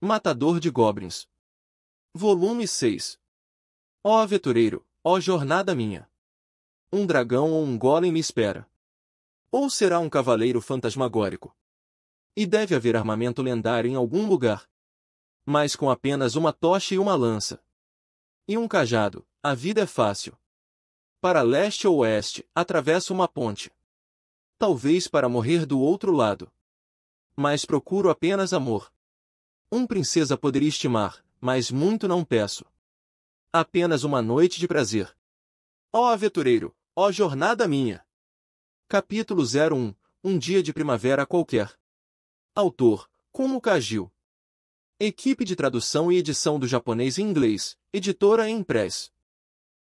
Matador de Goblins. Volume 6. Ó aventureiro, ó jornada minha. Um dragão ou um golem me espera. Ou será um cavaleiro fantasmagórico. E deve haver armamento lendário em algum lugar. Mas com apenas uma tocha e uma lança. E um cajado, a vida é fácil. Para leste ou oeste, atravesso uma ponte. Talvez para morrer do outro lado. Mas procuro apenas amor. Um princesa poderia estimar, mas muito não peço. Apenas uma noite de prazer. Ó aventureiro, ó jornada minha! Capítulo 01 Um dia de primavera qualquer. Autor, Como Kagil. Equipe de tradução e edição do japonês em inglês, editora Empress.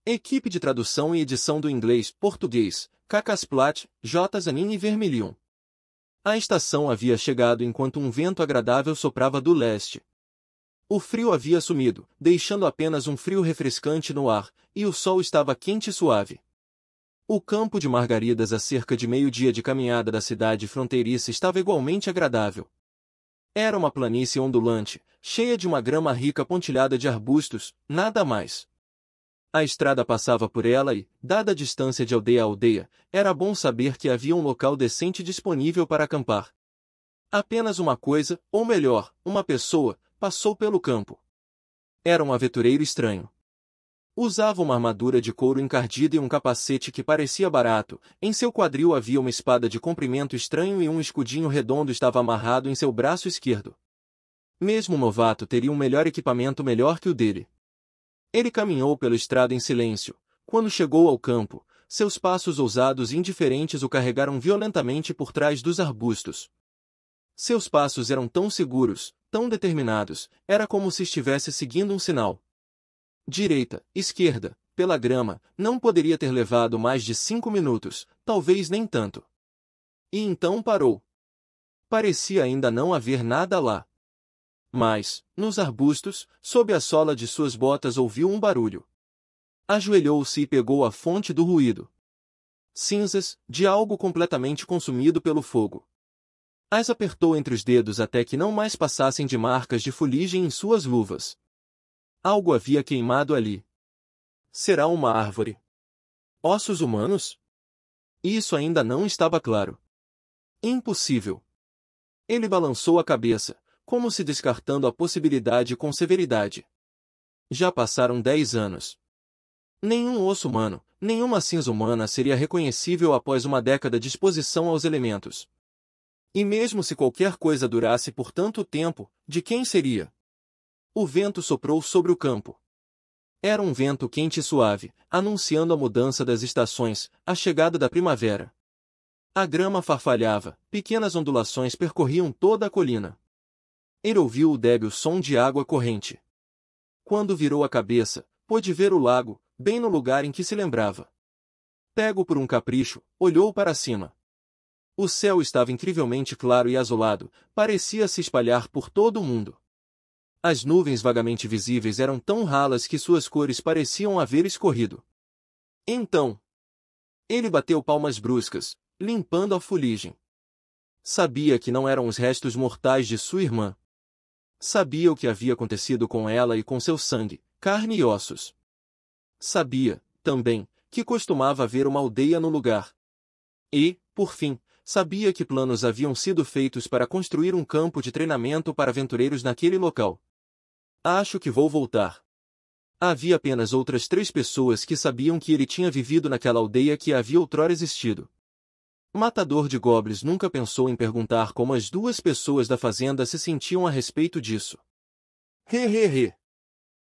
Equipe de tradução e edição do inglês-português, Cacasplat, J. Zanin e Vermilion. A estação havia chegado enquanto um vento agradável soprava do leste. O frio havia sumido, deixando apenas um frio refrescante no ar, e o sol estava quente e suave. O campo de margaridas a cerca de meio-dia de caminhada da cidade fronteiriça estava igualmente agradável. Era uma planície ondulante, cheia de uma grama rica pontilhada de arbustos, nada mais. A estrada passava por ela e, dada a distância de aldeia a aldeia, era bom saber que havia um local decente disponível para acampar. Apenas uma coisa, ou melhor, uma pessoa, passou pelo campo. Era um aventureiro estranho. Usava uma armadura de couro encardida e um capacete que parecia barato, em seu quadril havia uma espada de comprimento estranho e um escudinho redondo estava amarrado em seu braço esquerdo. Mesmo o novato teria um melhor equipamento melhor que o dele. Ele caminhou pela estrada em silêncio. Quando chegou ao campo, seus passos ousados e indiferentes o carregaram violentamente por trás dos arbustos. Seus passos eram tão seguros, tão determinados, era como se estivesse seguindo um sinal. Direita, esquerda, pela grama, não poderia ter levado mais de cinco minutos, talvez nem tanto. E então parou. Parecia ainda não haver nada lá. Mas, nos arbustos, sob a sola de suas botas ouviu um barulho. Ajoelhou-se e pegou a fonte do ruído. Cinzas, de algo completamente consumido pelo fogo. As apertou entre os dedos até que não mais passassem de marcas de fuligem em suas luvas. Algo havia queimado ali. Será uma árvore? Ossos humanos? Isso ainda não estava claro. Impossível. Ele balançou a cabeça, como se descartando a possibilidade com severidade. Já passaram dez anos. Nenhum osso humano, nenhuma cinza humana seria reconhecível após uma década de exposição aos elementos. E mesmo se qualquer coisa durasse por tanto tempo, de quem seria? O vento soprou sobre o campo. Era um vento quente e suave, anunciando a mudança das estações, a chegada da primavera. A grama farfalhava, pequenas ondulações percorriam toda a colina. Ele ouviu o débil som de água corrente. Quando virou a cabeça, pôde ver o lago, bem no lugar em que se lembrava. Pego por um capricho, olhou para cima. O céu estava incrivelmente claro e azulado, parecia se espalhar por todo o mundo. As nuvens vagamente visíveis eram tão ralas que suas cores pareciam haver escorrido. Então, ele bateu palmas bruscas, limpando a fuligem. Sabia que não eram os restos mortais de sua irmã. Sabia o que havia acontecido com ela e com seu sangue, carne e ossos. Sabia, também, que costumava haver uma aldeia no lugar. E, por fim, sabia que planos haviam sido feitos para construir um campo de treinamento para aventureiros naquele local. Acho que vou voltar. Havia apenas outras três pessoas que sabiam que ele tinha vivido naquela aldeia que havia outrora existido. Matador de Goblins nunca pensou em perguntar como as duas pessoas da fazenda se sentiam a respeito disso. Hehehe.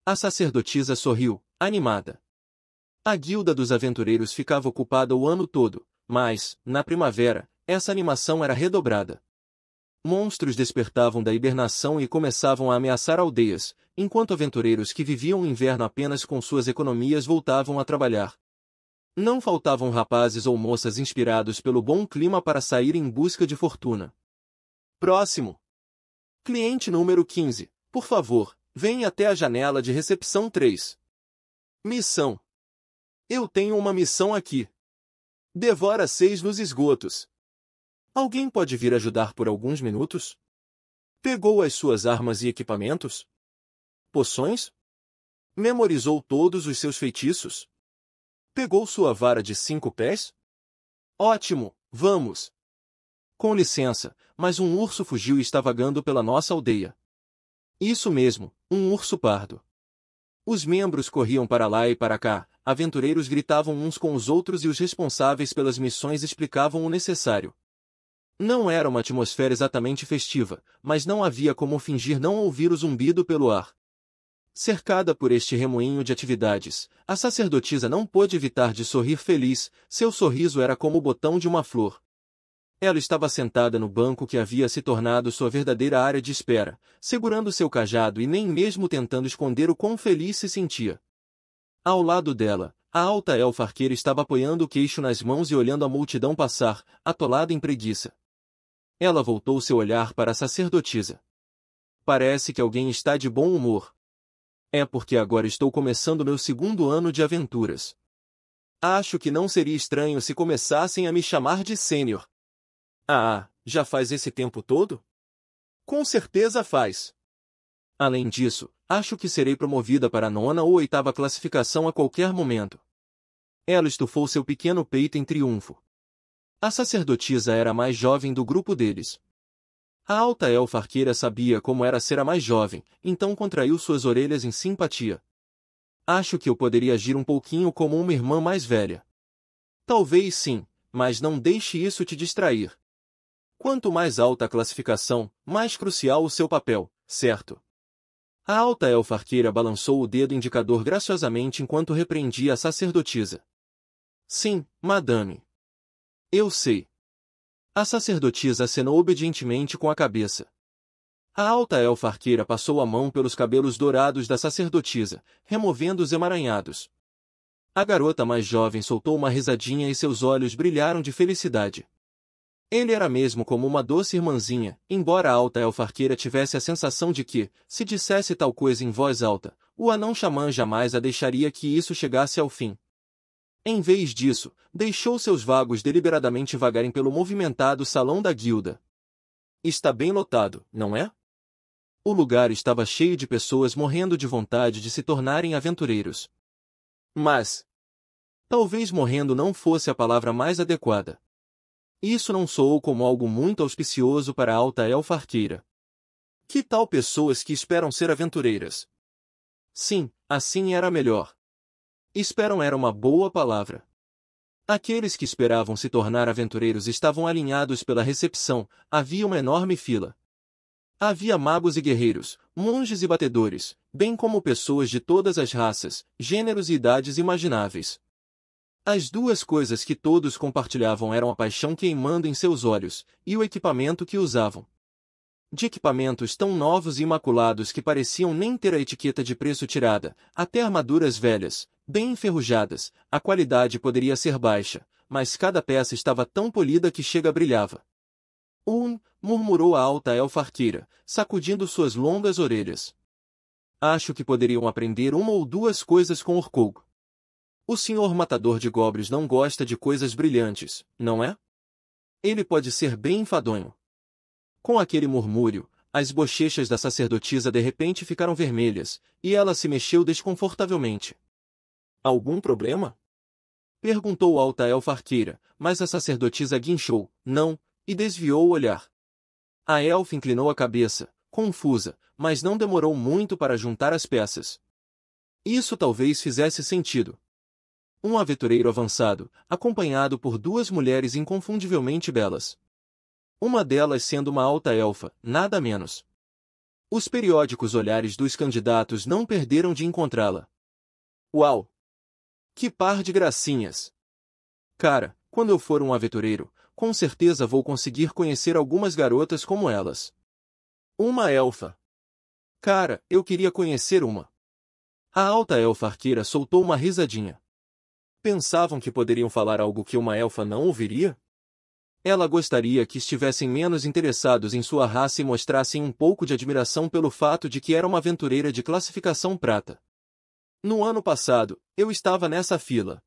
A sacerdotisa sorriu, animada. A guilda dos aventureiros ficava ocupada o ano todo, mas, na primavera, essa animação era redobrada. Monstros despertavam da hibernação e começavam a ameaçar aldeias, enquanto aventureiros que viviam o inverno apenas com suas economias voltavam a trabalhar. Não faltavam rapazes ou moças inspirados pelo bom clima para sair em busca de fortuna. Próximo. Cliente número 15. Por favor, venha até a janela de recepção 3. Missão. Eu tenho uma missão aqui. Devora seis nos esgotos. Alguém pode vir ajudar por alguns minutos? Pegou as suas armas e equipamentos? Poções? Memorizou todos os seus feitiços? Pegou sua vara de cinco pés? Ótimo, vamos! Com licença, mas um urso fugiu e está vagando pela nossa aldeia. Isso mesmo, um urso pardo. Os membros corriam para lá e para cá, aventureiros gritavam uns com os outros e os responsáveis pelas missões explicavam o necessário. Não era uma atmosfera exatamente festiva, mas não havia como fingir não ouvir o zumbido pelo ar. Cercada por este remoinho de atividades, a sacerdotisa não pôde evitar de sorrir feliz, seu sorriso era como o botão de uma flor. Ela estava sentada no banco que havia se tornado sua verdadeira área de espera, segurando seu cajado e nem mesmo tentando esconder o quão feliz se sentia. Ao lado dela, a alta elfa arqueira estava apoiando o queixo nas mãos e olhando a multidão passar, atolada em preguiça. Ela voltou seu olhar para a sacerdotisa. Parece que alguém está de bom humor. É porque agora estou começando meu segundo ano de aventuras. Acho que não seria estranho se começassem a me chamar de sênior. Ah, já faz esse tempo todo? Com certeza faz. Além disso, acho que serei promovida para a nona ou oitava classificação a qualquer momento. Ela estufou seu pequeno peito em triunfo. A sacerdotisa era a mais jovem do grupo deles, a alta elfa arqueira sabia como era ser a mais jovem, então contraiu suas orelhas em simpatia. Acho que eu poderia agir um pouquinho como uma irmã mais velha. Talvez sim, mas não deixe isso te distrair. Quanto mais alta a classificação, mais crucial o seu papel, certo? A alta elfa arqueira balançou o dedo indicador graciosamente enquanto repreendia a sacerdotisa. Sim, madame. Eu sei. A sacerdotisa acenou obedientemente com a cabeça. A alta elfa arqueira passou a mão pelos cabelos dourados da sacerdotisa, removendo os emaranhados. A garota mais jovem soltou uma risadinha e seus olhos brilharam de felicidade. Ele era mesmo como uma doce irmãzinha, embora a alta elfa arqueira tivesse a sensação de que, se dissesse tal coisa em voz alta, o anão xamã jamais a deixaria que isso chegasse ao fim. Em vez disso, deixou seus vagos deliberadamente vagarem pelo movimentado salão da guilda. Está bem lotado, não é? O lugar estava cheio de pessoas morrendo de vontade de se tornarem aventureiros. Mas. Talvez morrendo não fosse a palavra mais adequada. Isso não soou como algo muito auspicioso para a alta elfa arqueira. Que tal pessoas que esperam ser aventureiras? Sim, assim era melhor. Esperam era uma boa palavra. Aqueles que esperavam se tornar aventureiros estavam alinhados pela recepção, havia uma enorme fila. Havia magos e guerreiros, monges e batedores, bem como pessoas de todas as raças, gêneros e idades imagináveis. As duas coisas que todos compartilhavam eram a paixão queimando em seus olhos, e o equipamento que usavam. De equipamentos tão novos e imaculados que pareciam nem ter a etiqueta de preço tirada, até armaduras velhas, bem enferrujadas, a qualidade poderia ser baixa, mas cada peça estava tão polida que chega brilhava. Um, murmurou a alta elfa arqueira, sacudindo suas longas orelhas. Acho que poderiam aprender uma ou duas coisas com Orkogo. O senhor matador de goblins não gosta de coisas brilhantes, não é? Ele pode ser bem enfadonho. Com aquele murmúrio, as bochechas da sacerdotisa de repente ficaram vermelhas, e ela se mexeu desconfortavelmente. Algum problema? Perguntou Alta Elfarqueira, mas a sacerdotisa guinchou, não, e desviou o olhar. A elfa inclinou a cabeça, confusa, mas não demorou muito para juntar as peças. Isso talvez fizesse sentido. Um aventureiro avançado, acompanhado por duas mulheres inconfundivelmente belas. Uma delas sendo uma alta elfa, nada menos. Os periódicos olhares dos candidatos não perderam de encontrá-la. Uau! Que par de gracinhas! Cara, quando eu for um aventureiro, com certeza vou conseguir conhecer algumas garotas como elas. Uma elfa. Cara, eu queria conhecer uma. A alta elfa arqueira soltou uma risadinha. Pensavam que poderiam falar algo que uma elfa não ouviria? Ela gostaria que estivessem menos interessados em sua raça e mostrassem um pouco de admiração pelo fato de que era uma aventureira de classificação prata. No ano passado, eu estava nessa fila.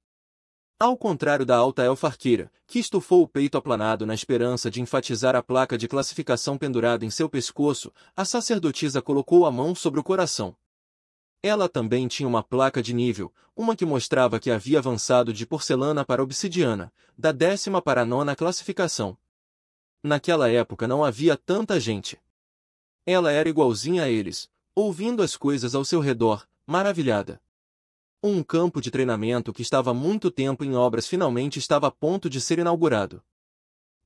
Ao contrário da alta elfarqueira, que estufou o peito aplanado na esperança de enfatizar a placa de classificação pendurada em seu pescoço, a sacerdotisa colocou a mão sobre o coração. Ela também tinha uma placa de nível, uma que mostrava que havia avançado de porcelana para obsidiana, da décima para a nona classificação. Naquela época não havia tanta gente. Ela era igualzinha a eles, ouvindo as coisas ao seu redor, maravilhada. Um campo de treinamento que estava há muito tempo em obras finalmente estava a ponto de ser inaugurado.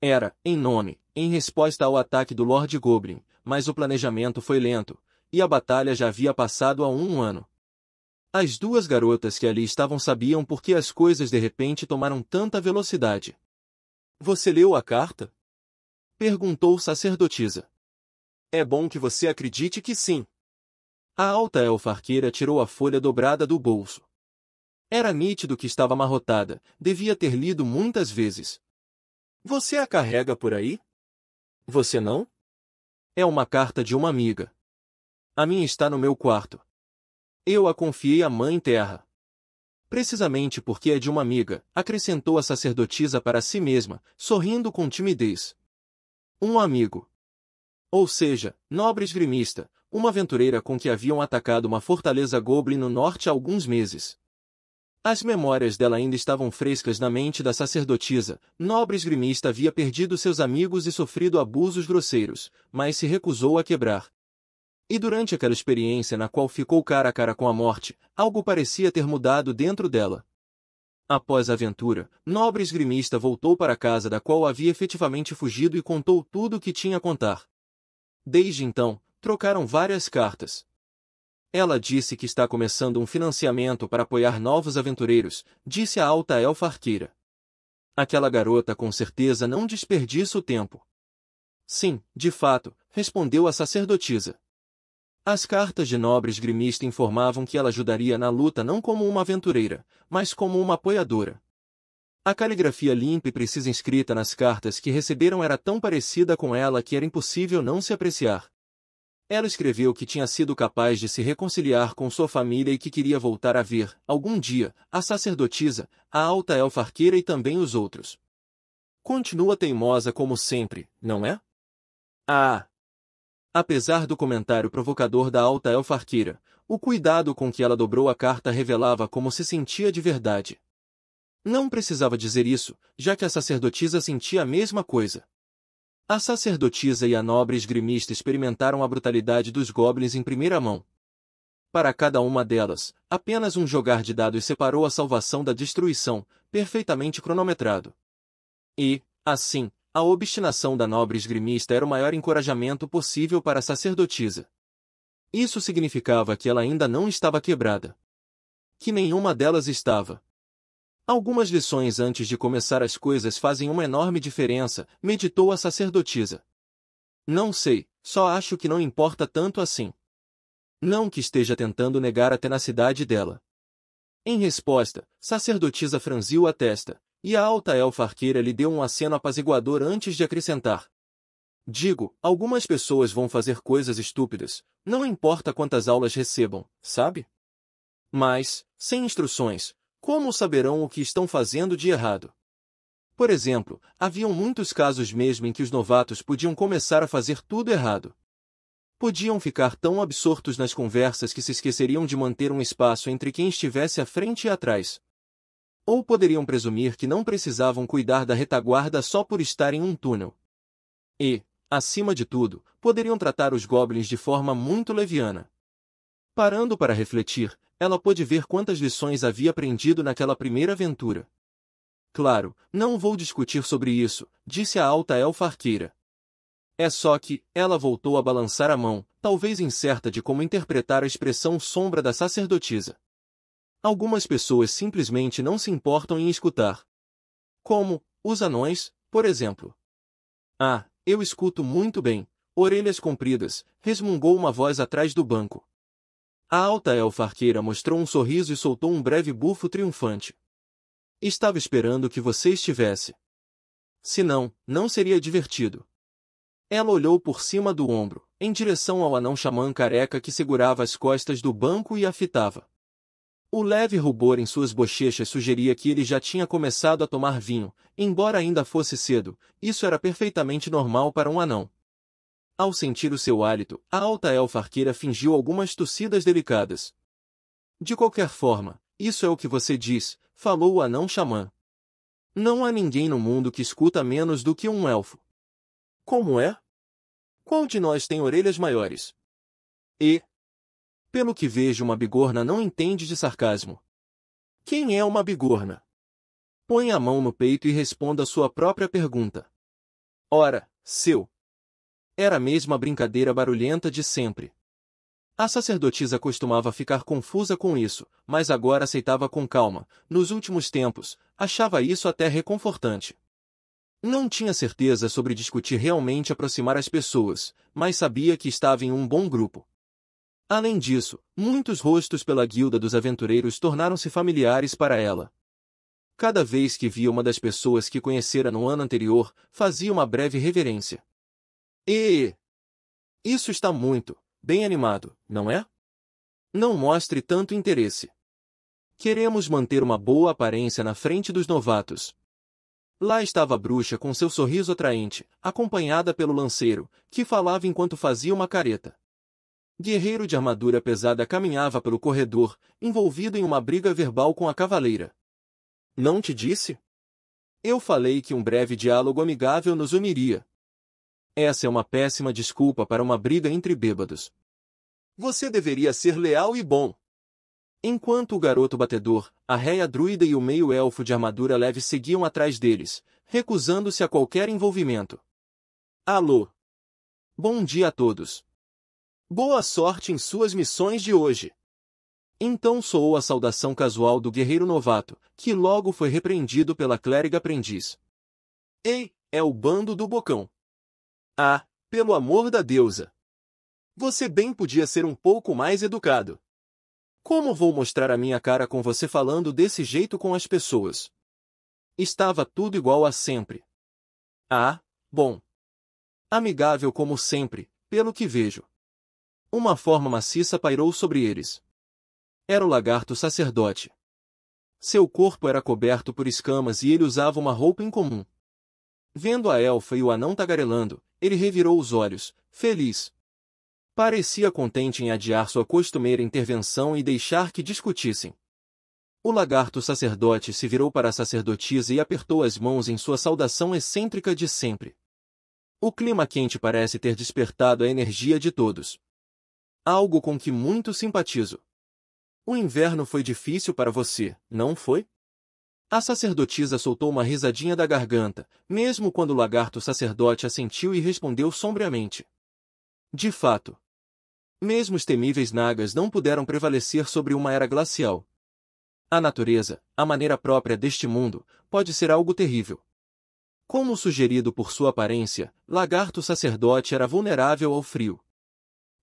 Era, em nome, em resposta ao ataque do Lord Goblin, mas o planejamento foi lento, e a batalha já havia passado há um ano. As duas garotas que ali estavam sabiam por que as coisas de repente tomaram tanta velocidade. Você leu a carta? Perguntou sacerdotisa. É bom que você acredite que sim. A alta elfarqueira tirou a folha dobrada do bolso. Era nítido que estava amarrotada, devia ter lido muitas vezes. Você a carrega por aí? Você não? É uma carta de uma amiga. A minha está no meu quarto. Eu a confiei à Mãe Terra. Precisamente porque é de uma amiga, acrescentou a sacerdotisa para si mesma, sorrindo com timidez. Um amigo. Ou seja, nobre esgrimista, uma aventureira com que haviam atacado uma fortaleza goblin no norte há alguns meses. As memórias dela ainda estavam frescas na mente da sacerdotisa. Nobre esgrimista havia perdido seus amigos e sofrido abusos grosseiros, mas se recusou a quebrar. E durante aquela experiência na qual ficou cara a cara com a morte, algo parecia ter mudado dentro dela. Após a aventura, nobre esgrimista voltou para a casa da qual havia efetivamente fugido e contou tudo o que tinha a contar. Desde então, trocaram várias cartas. Ela disse que está começando um financiamento para apoiar novos aventureiros, disse a alta elfa arqueira. Aquela garota com certeza não desperdiça o tempo. Sim, de fato, respondeu a sacerdotisa. As cartas de nobres grimista informavam que ela ajudaria na luta não como uma aventureira, mas como uma apoiadora. A caligrafia limpa e precisa escrita nas cartas que receberam era tão parecida com ela que era impossível não se apreciar. Ela escreveu que tinha sido capaz de se reconciliar com sua família e que queria voltar a ver, algum dia, a sacerdotisa, a alta elfarqueira e também os outros. Continua teimosa como sempre, não é? Ah! Apesar do comentário provocador da alta elfarqueira, o cuidado com que ela dobrou a carta revelava como se sentia de verdade. Não precisava dizer isso, já que a sacerdotisa sentia a mesma coisa. A sacerdotisa e a nobre esgrimista experimentaram a brutalidade dos goblins em primeira mão. Para cada uma delas, apenas um jogar de dados separou a salvação da destruição, perfeitamente cronometrado. E, assim, a obstinação da nobre esgrimista era o maior encorajamento possível para a sacerdotisa. Isso significava que ela ainda não estava quebrada. Que nenhuma delas estava. Algumas lições antes de começar as coisas fazem uma enorme diferença, meditou a sacerdotisa. Não sei, só acho que não importa tanto assim. Não que esteja tentando negar a tenacidade dela. Em resposta, sacerdotisa franziu a testa, e a alta elfa arqueira lhe deu um aceno apaziguador antes de acrescentar. Digo, algumas pessoas vão fazer coisas estúpidas, não importa quantas aulas recebam, sabe? Mas, sem instruções, como saberão o que estão fazendo de errado? Por exemplo, haviam muitos casos mesmo em que os novatos podiam começar a fazer tudo errado. Podiam ficar tão absortos nas conversas que se esqueceriam de manter um espaço entre quem estivesse à frente e atrás. Ou poderiam presumir que não precisavam cuidar da retaguarda só por estar em um túnel. E, acima de tudo, poderiam tratar os goblins de forma muito leviana. Parando para refletir, ela pôde ver quantas lições havia aprendido naquela primeira aventura. Claro, não vou discutir sobre isso, disse a alta elfa arqueira. É só que, ela voltou a balançar a mão, talvez incerta de como interpretar a expressão sombra da sacerdotisa. Algumas pessoas simplesmente não se importam em escutar. Como, os anões, por exemplo. Ah, eu escuto muito bem, orelhas compridas, resmungou uma voz atrás do banco. A alta elfa arqueira mostrou um sorriso e soltou um breve bufo triunfante. Estava esperando que você estivesse. Se não, não seria divertido. Ela olhou por cima do ombro, em direção ao anão xamã careca que segurava as costas do banco e a fitava. O leve rubor em suas bochechas sugeria que ele já tinha começado a tomar vinho, embora ainda fosse cedo, isso era perfeitamente normal para um anão. Ao sentir o seu hálito, a alta elfa arqueira fingiu algumas tossidas delicadas. De qualquer forma, isso é o que você diz, falou o anão xamã. Não há ninguém no mundo que escuta menos do que um elfo. Como é? Qual de nós tem orelhas maiores? E, pelo que vejo, uma bigorna não entende de sarcasmo. Quem é uma bigorna? Põe a mão no peito e responda a sua própria pergunta. Ora, seu. Era a mesma brincadeira barulhenta de sempre. A sacerdotisa costumava ficar confusa com isso, mas agora aceitava com calma. Nos últimos tempos, achava isso até reconfortante. Não tinha certeza sobre discutir realmente aproximar as pessoas, mas sabia que estava em um bom grupo. Além disso, muitos rostos pela guilda dos aventureiros tornaram-se familiares para ela. Cada vez que via uma das pessoas que conhecera no ano anterior, fazia uma breve reverência. E isso está muito bem animado, não é? Não mostre tanto interesse. Queremos manter uma boa aparência na frente dos novatos. Lá estava a bruxa com seu sorriso atraente, acompanhada pelo lanceiro, que falava enquanto fazia uma careta. Guerreiro de armadura pesada caminhava pelo corredor, envolvido em uma briga verbal com a cavaleira. Não te disse? Eu falei que um breve diálogo amigável nos uniria. Essa é uma péssima desculpa para uma briga entre bêbados. Você deveria ser leal e bom. Enquanto o garoto batedor, a réia druida e o meio-elfo de armadura leve seguiam atrás deles, recusando-se a qualquer envolvimento. Alô! Bom dia a todos! Boa sorte em suas missões de hoje. Então soou a saudação casual do guerreiro novato, que logo foi repreendido pela clériga aprendiz. Ei, é o bando do bocão. Ah, pelo amor da deusa! Você bem podia ser um pouco mais educado. Como vou mostrar a minha cara com você falando desse jeito com as pessoas? Estava tudo igual a sempre. Ah, bom. Amigável como sempre, pelo que vejo. Uma forma maciça pairou sobre eles. Era o lagarto sacerdote. Seu corpo era coberto por escamas e ele usava uma roupa incomum. Vendo a elfa e o anão tagarelando, ele revirou os olhos, feliz. Parecia contente em adiar sua costumeira intervenção e deixar que discutissem. O lagarto sacerdote se virou para a sacerdotisa e apertou as mãos em sua saudação excêntrica de sempre. O clima quente parece ter despertado a energia de todos. Algo com que muito simpatizo. O inverno foi difícil para você, não foi? A sacerdotisa soltou uma risadinha da garganta, mesmo quando o lagarto sacerdote assentiu e respondeu sombriamente. De fato. Mesmo os temíveis nagas não puderam prevalecer sobre uma era glacial. A natureza, a maneira própria deste mundo, pode ser algo terrível. Como sugerido por sua aparência, lagarto sacerdote era vulnerável ao frio.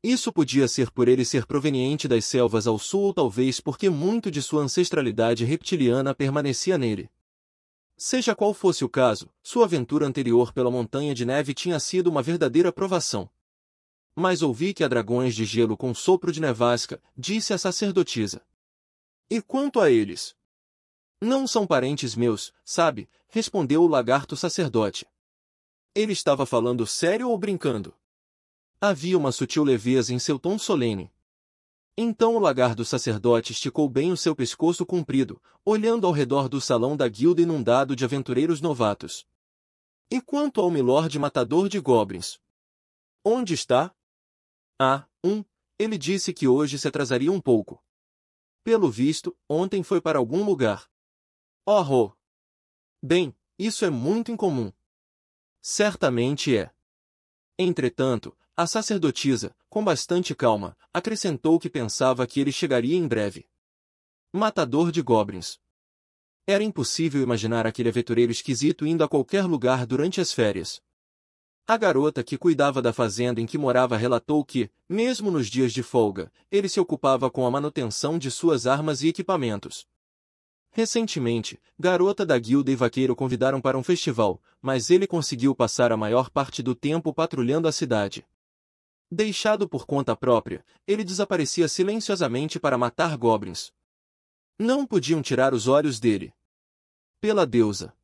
Isso podia ser por ele ser proveniente das selvas ao sul ou talvez porque muito de sua ancestralidade reptiliana permanecia nele. Seja qual fosse o caso, sua aventura anterior pela Montanha de Neve tinha sido uma verdadeira provação. Mas ouvi que há dragões de gelo com sopro de nevasca, disse a sacerdotisa. E quanto a eles? Não são parentes meus, sabe, respondeu o lagarto sacerdote. Ele estava falando sério ou brincando? Havia uma sutil leveza em seu tom solene. Então o lagarto sacerdote esticou bem o seu pescoço comprido, olhando ao redor do salão da guilda inundado de aventureiros novatos. E quanto ao milord matador de goblins? Onde está? Ah, um, ele disse que hoje se atrasaria um pouco. Pelo visto, ontem foi para algum lugar. Oh! Bem, isso é muito incomum. Certamente é. Entretanto, a sacerdotisa, com bastante calma, acrescentou que pensava que ele chegaria em breve. Matador de goblins. Era impossível imaginar aquele aventureiro esquisito indo a qualquer lugar durante as férias. A garota que cuidava da fazenda em que morava relatou que, mesmo nos dias de folga, ele se ocupava com a manutenção de suas armas e equipamentos. Recentemente, garota da guilda e vaqueiro convidaram para um festival, mas ele conseguiu passar a maior parte do tempo patrulhando a cidade. Deixado por conta própria, ele desaparecia silenciosamente para matar goblins. Não podiam tirar os olhos dele. Pela deusa.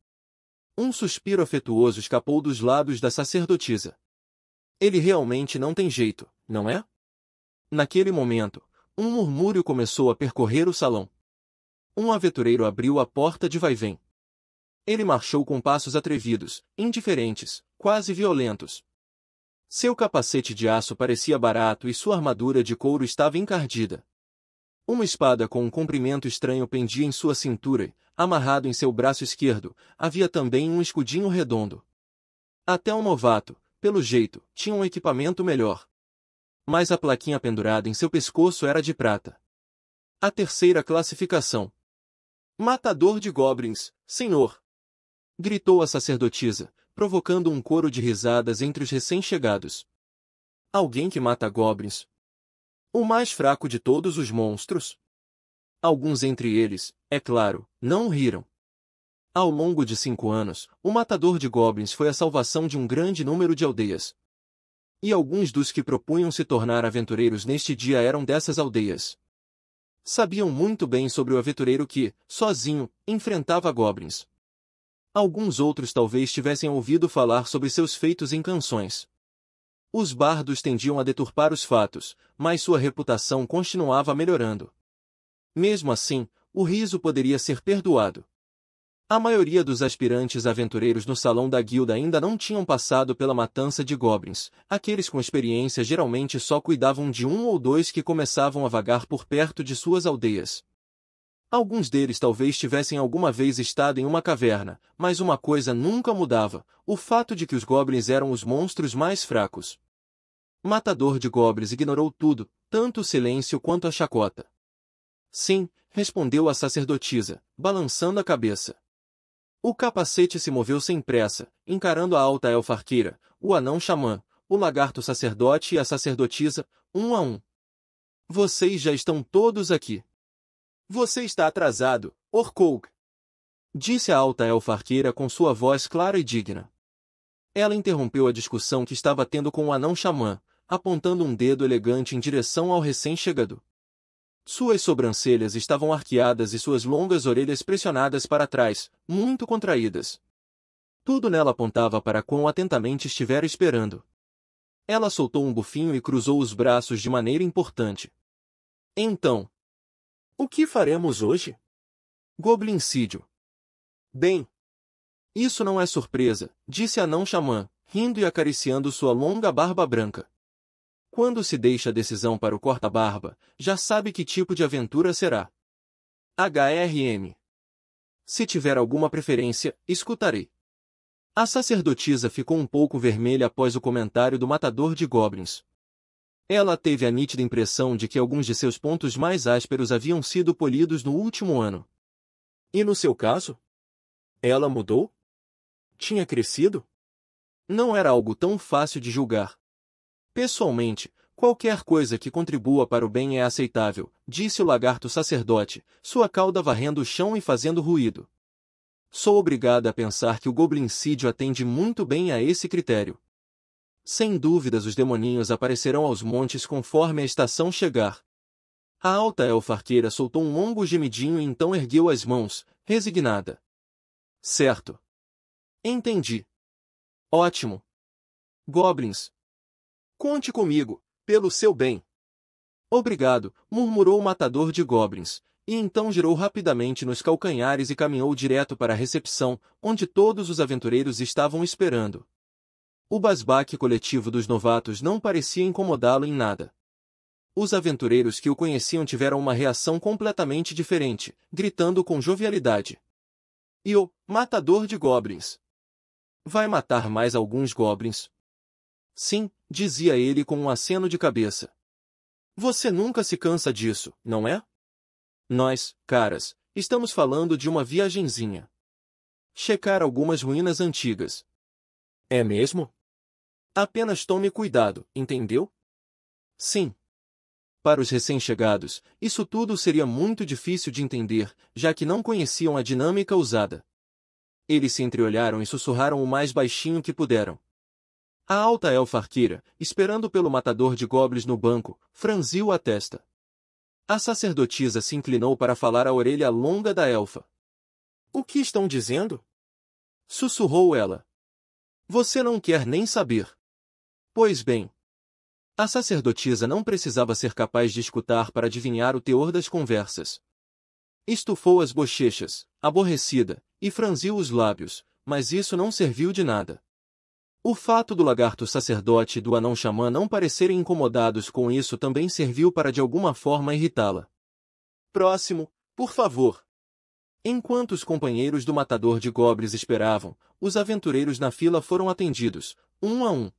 Um suspiro afetuoso escapou dos lábios da sacerdotisa. Ele realmente não tem jeito, não é? Naquele momento, um murmúrio começou a percorrer o salão. Um aventureiro abriu a porta de vai-vem. Ele marchou com passos atrevidos, indiferentes, quase violentos. Seu capacete de aço parecia barato e sua armadura de couro estava encardida. Uma espada com um comprimento estranho pendia em sua cintura e, amarrado em seu braço esquerdo, havia também um escudinho redondo. Até um novato, pelo jeito, tinha um equipamento melhor. Mas a plaquinha pendurada em seu pescoço era de prata. A terceira classificação. Matador de goblins, senhor! Gritou a sacerdotisa, provocando um coro de risadas entre os recém-chegados. Alguém que mata goblins. O mais fraco de todos os monstros? Alguns entre eles, é claro, não riram. Ao longo de cinco anos, o matador de goblins foi a salvação de um grande número de aldeias. E alguns dos que propunham se tornar aventureiros neste dia eram dessas aldeias. Sabiam muito bem sobre o aventureiro que, sozinho, enfrentava goblins. Alguns outros talvez tivessem ouvido falar sobre seus feitos em canções. Os bardos tendiam a deturpar os fatos, mas sua reputação continuava melhorando. Mesmo assim, o riso poderia ser perdoado. A maioria dos aspirantes aventureiros no salão da guilda ainda não tinham passado pela matança de goblins. Aqueles com experiência geralmente só cuidavam de um ou dois que começavam a vagar por perto de suas aldeias. Alguns deles talvez tivessem alguma vez estado em uma caverna, mas uma coisa nunca mudava, o fato de que os goblins eram os monstros mais fracos. Matador de goblins ignorou tudo, tanto o silêncio quanto a chacota. Sim, respondeu a sacerdotisa, balançando a cabeça. O capacete se moveu sem pressa, encarando a alta elfarqueira, o anão xamã, o lagarto sacerdote e a sacerdotisa, um a um. Vocês já estão todos aqui. Você está atrasado, Orkoug. Disse a alta elfarqueira com sua voz clara e digna. Ela interrompeu a discussão que estava tendo com o anão xamã, apontando um dedo elegante em direção ao recém-chegado. Suas sobrancelhas estavam arqueadas e suas longas orelhas pressionadas para trás, muito contraídas. Tudo nela apontava para quão atentamente estivera esperando. Ela soltou um bufinho e cruzou os braços de maneira importante. Então, o que faremos hoje? Goblincídio. Bem. Isso não é surpresa, disse a não xamã, rindo e acariciando sua longa barba branca. Quando se deixa a decisão para o corta-barba, já sabe que tipo de aventura será. HRM. Se tiver alguma preferência, escutarei. A sacerdotisa ficou um pouco vermelha após o comentário do matador de goblins. Ela teve a nítida impressão de que alguns de seus pontos mais ásperos haviam sido polidos no último ano. E no seu caso? Ela mudou? Tinha crescido? Não era algo tão fácil de julgar. Pessoalmente, qualquer coisa que contribua para o bem é aceitável, disse o lagarto sacerdote, sua cauda varrendo o chão e fazendo ruído. Sou obrigada a pensar que o goblincídio atende muito bem a esse critério. Sem dúvidas os demoninhos aparecerão aos montes conforme a estação chegar. A alta elfarqueira soltou um longo gemidinho e então ergueu as mãos, resignada. Certo. Entendi. Ótimo. Goblins. Conte comigo, pelo seu bem. Obrigado, murmurou o matador de goblins, e então girou rapidamente nos calcanhares e caminhou direto para a recepção, onde todos os aventureiros estavam esperando. O basbaque coletivo dos novatos não parecia incomodá-lo em nada. Os aventureiros que o conheciam tiveram uma reação completamente diferente, gritando com jovialidade. E o matador de goblins. Vai matar mais alguns goblins? Sim, dizia ele com um aceno de cabeça. Você nunca se cansa disso, não é? Nós, caras, estamos falando de uma viagenzinha. Checar algumas ruínas antigas. É mesmo? Apenas tome cuidado, entendeu? Sim. Para os recém-chegados, isso tudo seria muito difícil de entender, já que não conheciam a dinâmica usada. Eles se entreolharam e sussurraram o mais baixinho que puderam. A alta elfa Arkira, esperando pelo matador de goblins no banco, franziu a testa. A sacerdotisa se inclinou para falar à orelha longa da elfa. O que estão dizendo? Sussurrou ela. Você não quer nem saber. Pois bem. A sacerdotisa não precisava ser capaz de escutar para adivinhar o teor das conversas. Estufou as bochechas, aborrecida, e franziu os lábios, mas isso não serviu de nada. O fato do lagarto sacerdote e do anão xamã não parecerem incomodados com isso também serviu para de alguma forma irritá-la. Próximo, por favor. Enquanto os companheiros do matador de gobres esperavam, os aventureiros na fila foram atendidos, um a um.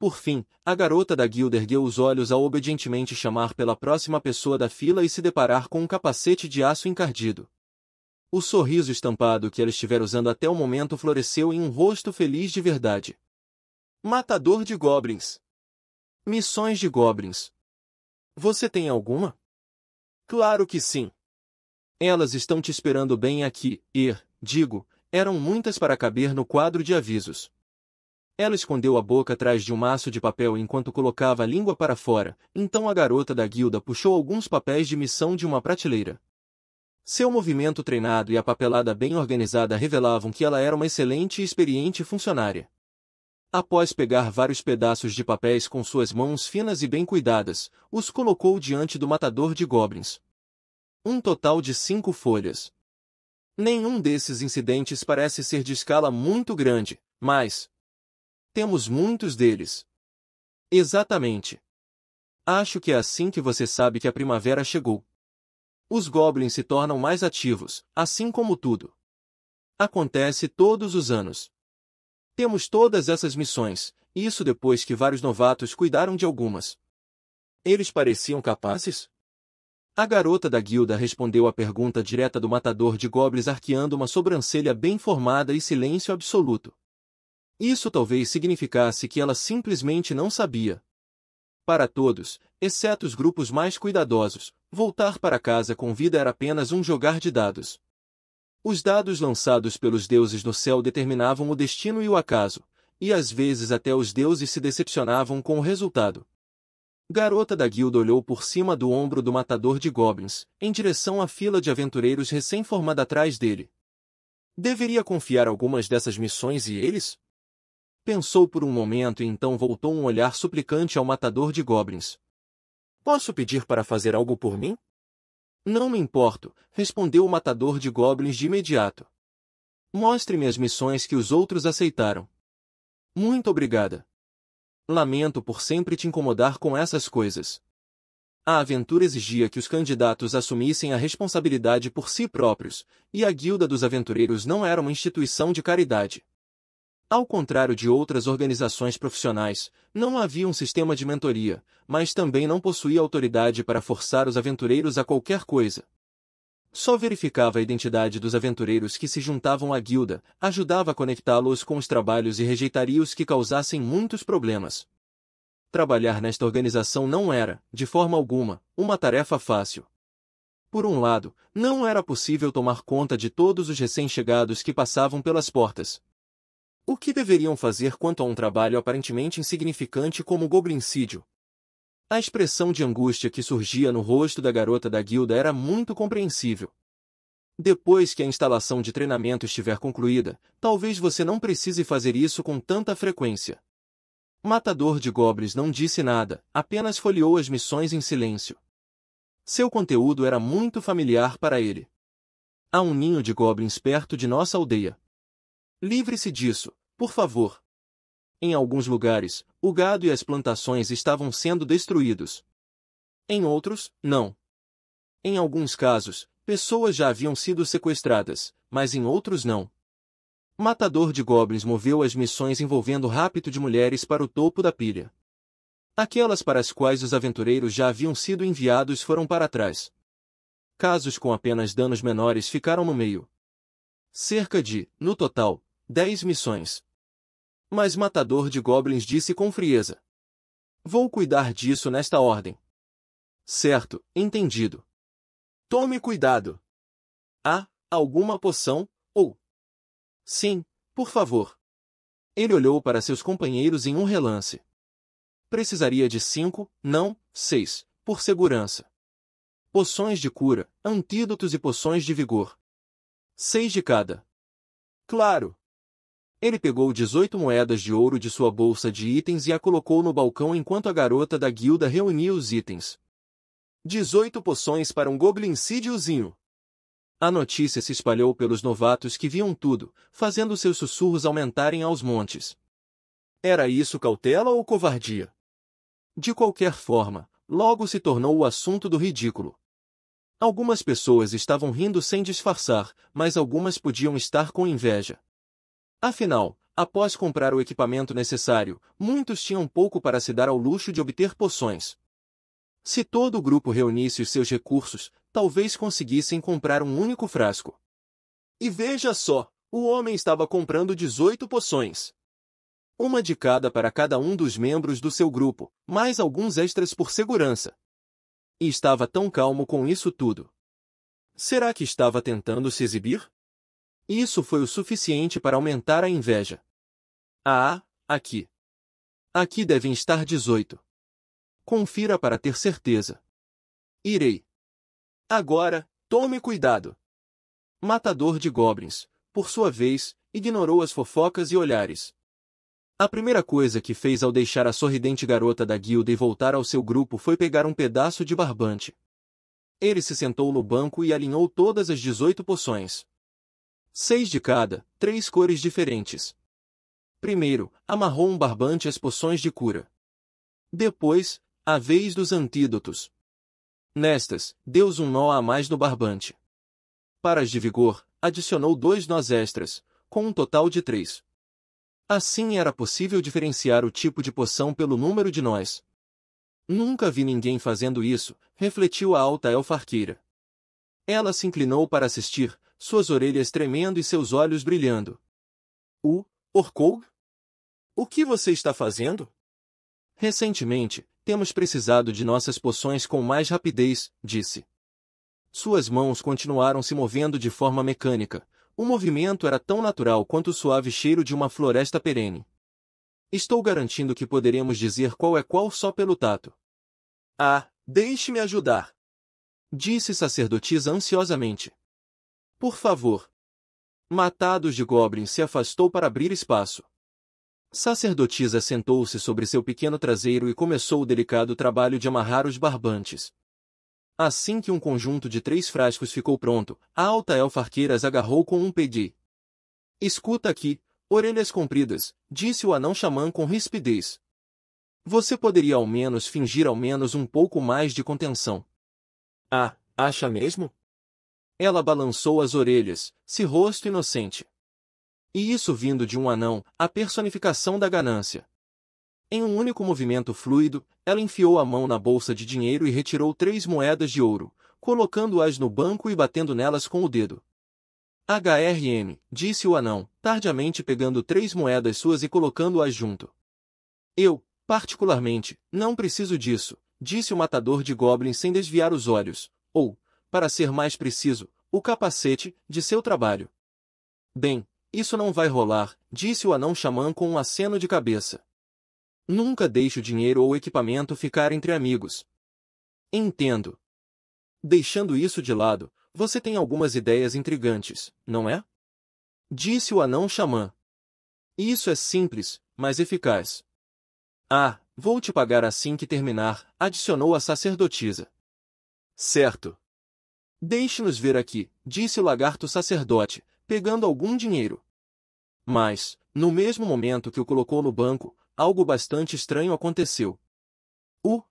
Por fim, a garota da guilda ergueu os olhos ao obedientemente chamar pela próxima pessoa da fila e se deparar com um capacete de aço encardido. O sorriso estampado que ela estivera usando até o momento floresceu em um rosto feliz de verdade. Matador de Goblins. Missões de Goblins. Você tem alguma? Claro que sim. Elas estão te esperando bem aqui, e, digo, eram muitas para caber no quadro de avisos. Ela escondeu a boca atrás de um maço de papel enquanto colocava a língua para fora, então a garota da guilda puxou alguns papéis de missão de uma prateleira. Seu movimento treinado e a papelada bem organizada revelavam que ela era uma excelente e experiente funcionária. Após pegar vários pedaços de papéis com suas mãos finas e bem cuidadas, os colocou diante do matador de goblins. Um total de cinco folhas. Nenhum desses incidentes parece ser de escala muito grande, mas temos muitos deles. Exatamente. Acho que é assim que você sabe que a primavera chegou. Os goblins se tornam mais ativos, assim como tudo. Acontece todos os anos. Temos todas essas missões, isso depois que vários novatos cuidaram de algumas. Eles pareciam capazes? A garota da guilda respondeu à pergunta direta do matador de goblins arqueando uma sobrancelha bem formada e silêncio absoluto. Isso talvez significasse que ela simplesmente não sabia. Para todos, exceto os grupos mais cuidadosos, voltar para casa com vida era apenas um jogar de dados. Os dados lançados pelos deuses no céu determinavam o destino e o acaso, e às vezes até os deuses se decepcionavam com o resultado. Garota da guilda olhou por cima do ombro do matador de goblins, em direção à fila de aventureiros recém-formada atrás dele. Deveria confiar algumas dessas missões e eles? Pensou por um momento e então voltou um olhar suplicante ao matador de goblins. Posso pedir para fazer algo por mim? Não me importo, respondeu o matador de goblins de imediato. Mostre-me as missões que os outros aceitaram. Muito obrigada. Lamento por sempre te incomodar com essas coisas. A aventura exigia que os candidatos assumissem a responsabilidade por si próprios, e a Guilda dos Aventureiros não era uma instituição de caridade. Ao contrário de outras organizações profissionais, não havia um sistema de mentoria, mas também não possuía autoridade para forçar os aventureiros a qualquer coisa. Só verificava a identidade dos aventureiros que se juntavam à guilda, ajudava a conectá-los com os trabalhos e rejeitaria os que causassem muitos problemas. Trabalhar nesta organização não era, de forma alguma, uma tarefa fácil. Por um lado, não era possível tomar conta de todos os recém-chegados que passavam pelas portas, o que deveriam fazer quanto a um trabalho aparentemente insignificante como o goblincídio? A expressão de angústia que surgia no rosto da garota da guilda era muito compreensível. Depois que a instalação de treinamento estiver concluída, talvez você não precise fazer isso com tanta frequência. Matador de Goblins não disse nada, apenas folheou as missões em silêncio. Seu conteúdo era muito familiar para ele. Há um ninho de goblins perto de nossa aldeia. Livre-se disso, por favor. Em alguns lugares, o gado e as plantações estavam sendo destruídos. Em outros, não. Em alguns casos, pessoas já haviam sido sequestradas, mas em outros não. Matador de Goblins moveu as missões envolvendo rapto de mulheres para o topo da pilha. Aquelas para as quais os aventureiros já haviam sido enviados foram para trás. Casos com apenas danos menores ficaram no meio. Cerca de, no total, 10 missões. Mas Matador de Goblins disse com frieza. Vou cuidar disso nesta ordem. Certo, entendido. Tome cuidado. Há alguma poção, ou... Sim, por favor. Ele olhou para seus companheiros em um relance. Precisaria de cinco, não, seis, por segurança. poções de cura, antídotos e poções de vigor. Seis de cada. Claro! Ele pegou 18 moedas de ouro de sua bolsa de itens e a colocou no balcão enquanto a garota da guilda reunia os itens. 18 poções para um goblincídiozinho. A notícia se espalhou pelos novatos que viam tudo, fazendo seus sussurros aumentarem aos montes. Era isso cautela ou covardia? De qualquer forma, logo se tornou o assunto do ridículo. Algumas pessoas estavam rindo sem disfarçar, mas algumas podiam estar com inveja. Afinal, após comprar o equipamento necessário, muitos tinham pouco para se dar ao luxo de obter poções. Se todo o grupo reunisse os seus recursos, talvez conseguissem comprar um único frasco. E veja só, o homem estava comprando 18 poções. Uma de cada para cada um dos membros do seu grupo, mais alguns extras por segurança. E estava tão calmo com isso tudo. Será que estava tentando se exibir? Isso foi o suficiente para aumentar a inveja. Ah, aqui. Aqui devem estar 18. Confira para ter certeza. Irei. Agora, tome cuidado. Matador de goblins, por sua vez, ignorou as fofocas e olhares. A primeira coisa que fez ao deixar a sorridente garota da guilda e voltar ao seu grupo foi pegar um pedaço de barbante. Ele se sentou no banco e alinhou todas as 18 poções. Seis de cada, três cores diferentes. Primeiro, amarrou um barbante às poções de cura. Depois, a vez dos antídotos. Nestas, deu um nó a mais no barbante. Para as de vigor, adicionou dois nós extras, com um total de três. Assim era possível diferenciar o tipo de poção pelo número de nós. Nunca vi ninguém fazendo isso, refletiu a alta elfarqueira. Ela se inclinou para assistir, suas orelhas tremendo e seus olhos brilhando. O, Orkoug? O que você está fazendo? Recentemente, temos precisado de nossas poções com mais rapidez, disse. Suas mãos continuaram se movendo de forma mecânica. O movimento era tão natural quanto o suave cheiro de uma floresta perene. Estou garantindo que poderemos dizer qual é qual só pelo tato. Ah, deixe-me ajudar! Disse sacerdotisa ansiosamente. Por favor. Matados de Goblin se afastou para abrir espaço. Sacerdotisa sentou-se sobre seu pequeno traseiro e começou o delicado trabalho de amarrar os barbantes. Assim que um conjunto de três frascos ficou pronto, a alta elfa arqueira as agarrou com um pedi. Escuta aqui, orelhas compridas, disse o anão xamã com rispidez. Você poderia ao menos fingir ao menos um pouco mais de contenção. Ah, acha mesmo? Ela balançou as orelhas, se rosto inocente. E isso vindo de um anão, a personificação da ganância. Em um único movimento fluido, ela enfiou a mão na bolsa de dinheiro e retirou três moedas de ouro, colocando-as no banco e batendo nelas com o dedo. HRM, disse o anão, tardiamente pegando três moedas suas e colocando-as junto. Eu, particularmente, não preciso disso, disse o matador de goblins sem desviar os olhos, ou, para ser mais preciso, o capacete, de seu trabalho. Bem, isso não vai rolar, disse o anão xamã com um aceno de cabeça. Nunca deixe o dinheiro ou equipamento ficar entre amigos. Entendo. Deixando isso de lado, você tem algumas ideias intrigantes, não é? Disse o anão xamã. Isso é simples, mas eficaz. Ah, vou te pagar assim que terminar, adicionou a sacerdotisa. Certo. Deixe-nos ver aqui, disse o lagarto sacerdote, pegando algum dinheiro. Mas, no mesmo momento que o colocou no banco, algo bastante estranho aconteceu. O.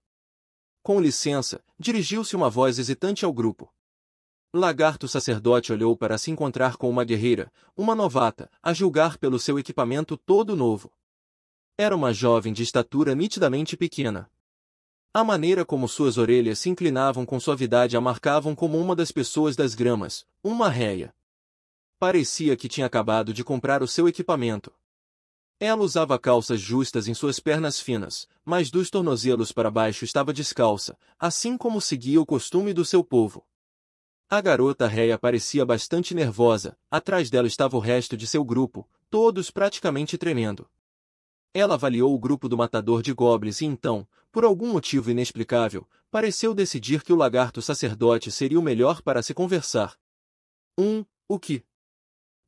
Com licença, dirigiu-se uma voz hesitante ao grupo. Lagarto sacerdote olhou para se encontrar com uma guerreira, uma novata, a julgar pelo seu equipamento todo novo. Era uma jovem de estatura nitidamente pequena, a maneira como suas orelhas se inclinavam com suavidade a marcavam como uma das pessoas das gramas, uma réia. Parecia que tinha acabado de comprar o seu equipamento. Ela usava calças justas em suas pernas finas, mas dos tornozelos para baixo estava descalça, assim como seguia o costume do seu povo. A garota réia parecia bastante nervosa, atrás dela estava o resto de seu grupo, todos praticamente tremendo. Ela avaliou o grupo do matador de goblins e então, por algum motivo inexplicável, pareceu decidir que o lagarto sacerdote seria o melhor para se conversar. Um, o que?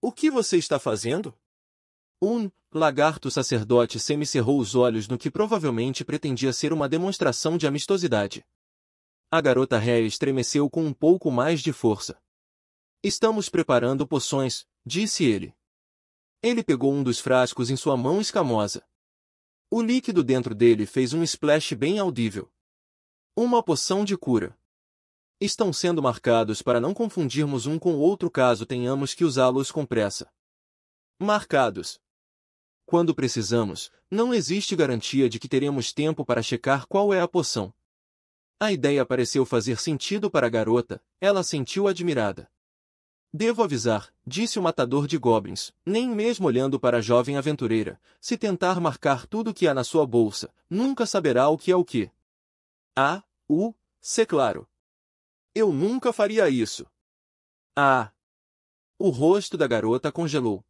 O que você está fazendo? Um lagarto sacerdote semicerrou os olhos no que provavelmente pretendia ser uma demonstração de amistosidade. A garota réia estremeceu com um pouco mais de força. Estamos preparando poções, disse ele. Ele pegou um dos frascos em sua mão escamosa. O líquido dentro dele fez um splash bem audível. Uma poção de cura. Estão sendo marcados para não confundirmos um com o outro caso tenhamos que usá-los com pressa. Marcados. Quando precisamos, não existe garantia de que teremos tempo para checar qual é a poção. A ideia pareceu fazer sentido para a garota, ela sentiu admirada. Devo avisar, disse o matador de goblins, nem mesmo olhando para a jovem aventureira, se tentar marcar tudo o que há na sua bolsa, nunca saberá o que é o que. Ah, U, C claro. Eu nunca faria isso. Ah! O rosto da garota congelou.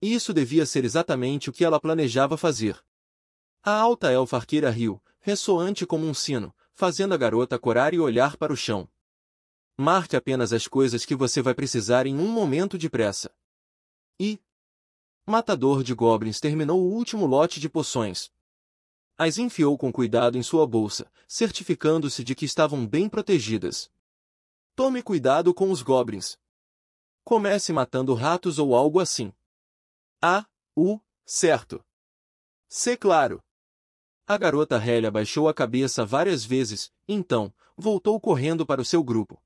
Isso devia ser exatamente o que ela planejava fazer. A alta elfa arqueira riu, ressoante como um sino, fazendo a garota corar e olhar para o chão. Marque apenas as coisas que você vai precisar em um momento de pressa. E... Matador de Goblins terminou o último lote de poções. As enfiou com cuidado em sua bolsa, certificando-se de que estavam bem protegidas. Tome cuidado com os goblins. Comece matando ratos ou algo assim. A, U, certo. C claro. A garota Hélia baixou a cabeça várias vezes, então, voltou correndo para o seu grupo.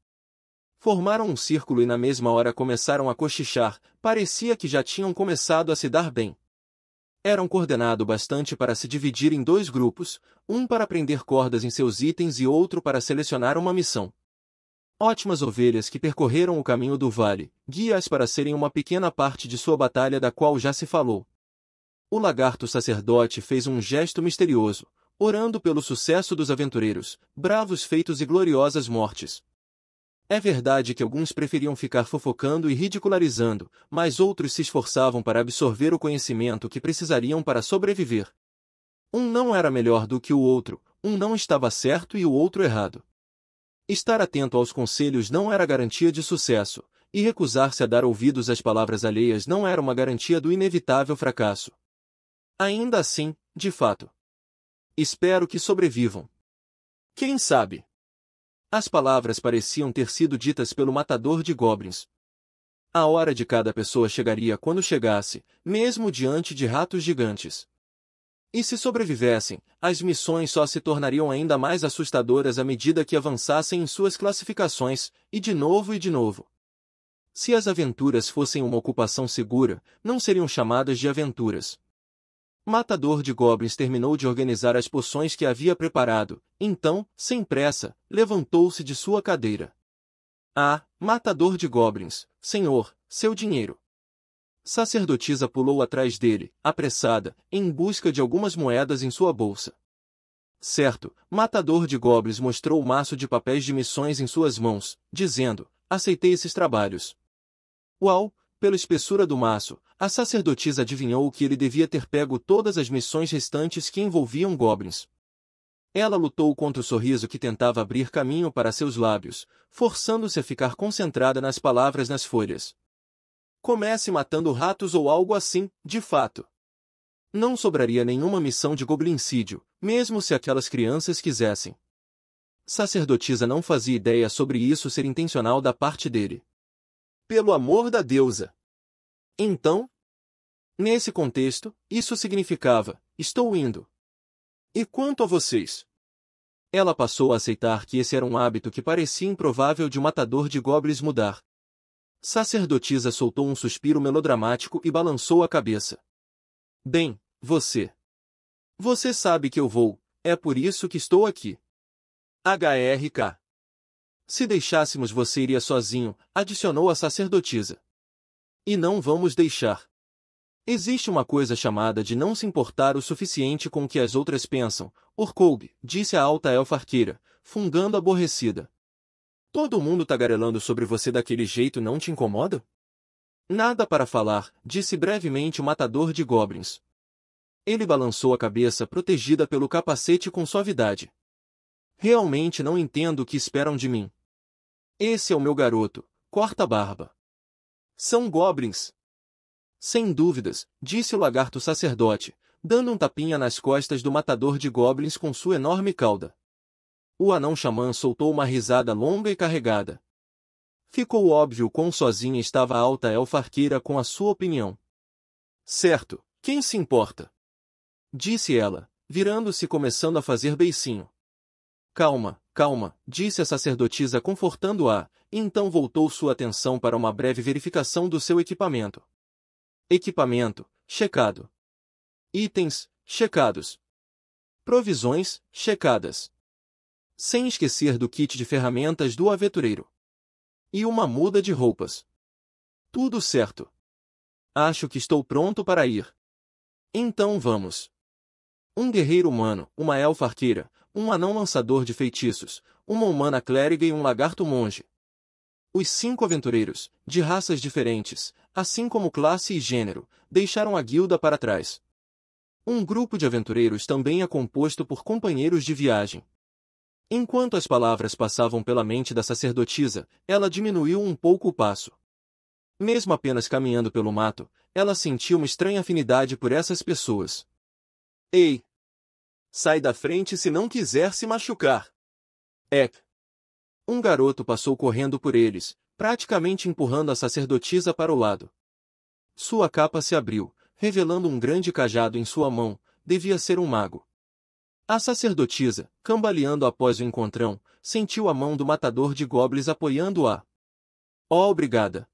Formaram um círculo e na mesma hora começaram a cochichar, parecia que já tinham começado a se dar bem. Eram coordenados bastante para se dividir em dois grupos, um para prender cordas em seus itens e outro para selecionar uma missão. Ótimas ovelhas que percorreram o caminho do vale, guia-as para serem uma pequena parte de sua batalha da qual já se falou. O lagarto sacerdote fez um gesto misterioso, orando pelo sucesso dos aventureiros, bravos feitos e gloriosas mortes. É verdade que alguns preferiam ficar fofocando e ridicularizando, mas outros se esforçavam para absorver o conhecimento que precisariam para sobreviver. Um não era melhor do que o outro, um não estava certo e o outro errado. Estar atento aos conselhos não era garantia de sucesso, e recusar-se a dar ouvidos às palavras alheias não era uma garantia do inevitável fracasso. Ainda assim, de fato. Espero que sobrevivam. Quem sabe? As palavras pareciam ter sido ditas pelo matador de goblins. A hora de cada pessoa chegaria quando chegasse, mesmo diante de ratos gigantes. E se sobrevivessem, as missões só se tornariam ainda mais assustadoras à medida que avançassem em suas classificações, e de novo e de novo. Se as aventuras fossem uma ocupação segura, não seriam chamadas de aventuras. Matador de Goblins terminou de organizar as poções que havia preparado, então, sem pressa, levantou-se de sua cadeira. Ah, Matador de Goblins, senhor, seu dinheiro. Sacerdotisa pulou atrás dele, apressada, em busca de algumas moedas em sua bolsa. Certo, Matador de Goblins mostrou o maço de papéis de missões em suas mãos, dizendo, aceitei esses trabalhos. Uau, pela espessura do maço, a sacerdotisa adivinhou que ele devia ter pego todas as missões restantes que envolviam goblins. Ela lutou contra o sorriso que tentava abrir caminho para seus lábios, forçando-se a ficar concentrada nas palavras nas folhas. Comece matando ratos ou algo assim, de fato. Não sobraria nenhuma missão de goblincídio, mesmo se aquelas crianças quisessem. Sacerdotisa não fazia ideia sobre isso ser intencional da parte dele. Pelo amor da deusa! Então? Nesse contexto, isso significava, estou indo. E quanto a vocês? Ela passou a aceitar que esse era um hábito que parecia improvável de um matador de goblins mudar, Sacerdotisa soltou um suspiro melodramático e balançou a cabeça. Bem, você. Você sabe que eu vou, é por isso que estou aqui. HRK. Se deixássemos você iria sozinho, adicionou a sacerdotisa. E não vamos deixar. Existe uma coisa chamada de não se importar o suficiente com o que as outras pensam, Orkoub, disse a alta elfa arqueira, fungando aborrecida. Todo mundo tagarelando sobre você daquele jeito não te incomoda? Nada para falar, disse brevemente o matador de goblins. ele balançou a cabeça protegida pelo capacete com suavidade. Realmente não entendo o que esperam de mim. Esse é o meu garoto, corta a barba. São goblins. Sem dúvidas, disse o lagarto sacerdote, dando um tapinha nas costas do matador de goblins com sua enorme cauda. O anão xamã soltou uma risada longa e carregada. Ficou óbvio quão sozinha estava a alta elfarqueira com a sua opinião. Certo, quem se importa? Disse ela, virando-se começando a fazer beicinho. Calma, calma, disse a sacerdotisa confortando-a, e então voltou sua atenção para uma breve verificação do seu equipamento. Equipamento, checado. Itens, checados. Provisões, checadas. Sem esquecer do kit de ferramentas do aventureiro. E uma muda de roupas. Tudo certo. Acho que estou pronto para ir. Então vamos. Um guerreiro humano, uma elfa arqueira, um anão lançador de feitiços, uma humana clériga e um lagarto monge. Os cinco aventureiros, de raças diferentes, assim como classe e gênero, deixaram a guilda para trás. Um grupo de aventureiros também é composto por companheiros de viagem. Enquanto as palavras passavam pela mente da sacerdotisa, ela diminuiu um pouco o passo. Mesmo apenas caminhando pelo mato, ela sentia uma estranha afinidade por essas pessoas. Ei! Sai da frente se não quiser se machucar. É, um garoto passou correndo por eles, praticamente empurrando a sacerdotisa para o lado. Sua capa se abriu, revelando um grande cajado em sua mão, devia ser um mago. A sacerdotisa, cambaleando após o encontrão, sentiu a mão do matador de goblins apoiando-a. Oh, obrigada.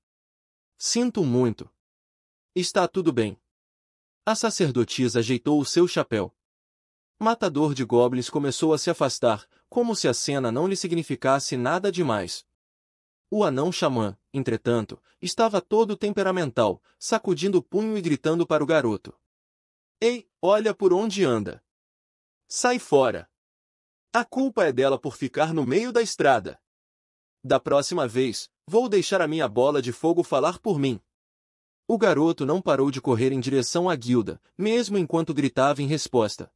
Sinto muito. Está tudo bem. A sacerdotisa ajeitou o seu chapéu. Matador de goblins começou a se afastar, como se a cena não lhe significasse nada demais. O anão xamã, entretanto, estava todo temperamental, sacudindo o punho e gritando para o garoto. Ei, olha por onde anda. Sai fora. A culpa é dela por ficar no meio da estrada. Da próxima vez, vou deixar a minha bola de fogo falar por mim. O garoto não parou de correr em direção à guilda, mesmo enquanto gritava em resposta.